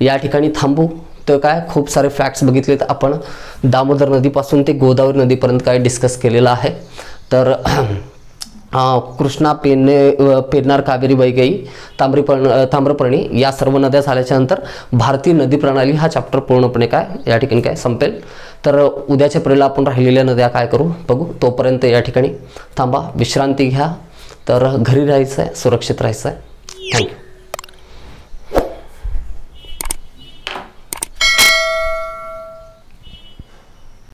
या ठिकाणी थांबू. तर काय? खूप सारे फॅक्ट्स बघितलेत आपण. दामोदर नदीपासून ते गोदावरी नदीपर्यंत काय डिस्कस केलेलं आहे. तर कृष्णा पेरणे पेरणार कावेरी वैगई ताम्रपर्ण ताम्रपर्णी या सर्व नद्या झाल्याच्यानंतर भारतीय नदी प्रणाली हा चॅप्टर पूर्णपणे काय या ठिकाणी काय संपेल. तर उद्याच्या प्रेला आपण राहिलेल्या नद्या काय करू? बघू. तोपर्यंत या ठिकाणी थांबा विश्रांती घ्या. तर घरी राहायचं आहे सुरक्षित राहायचं आहे थँक्यू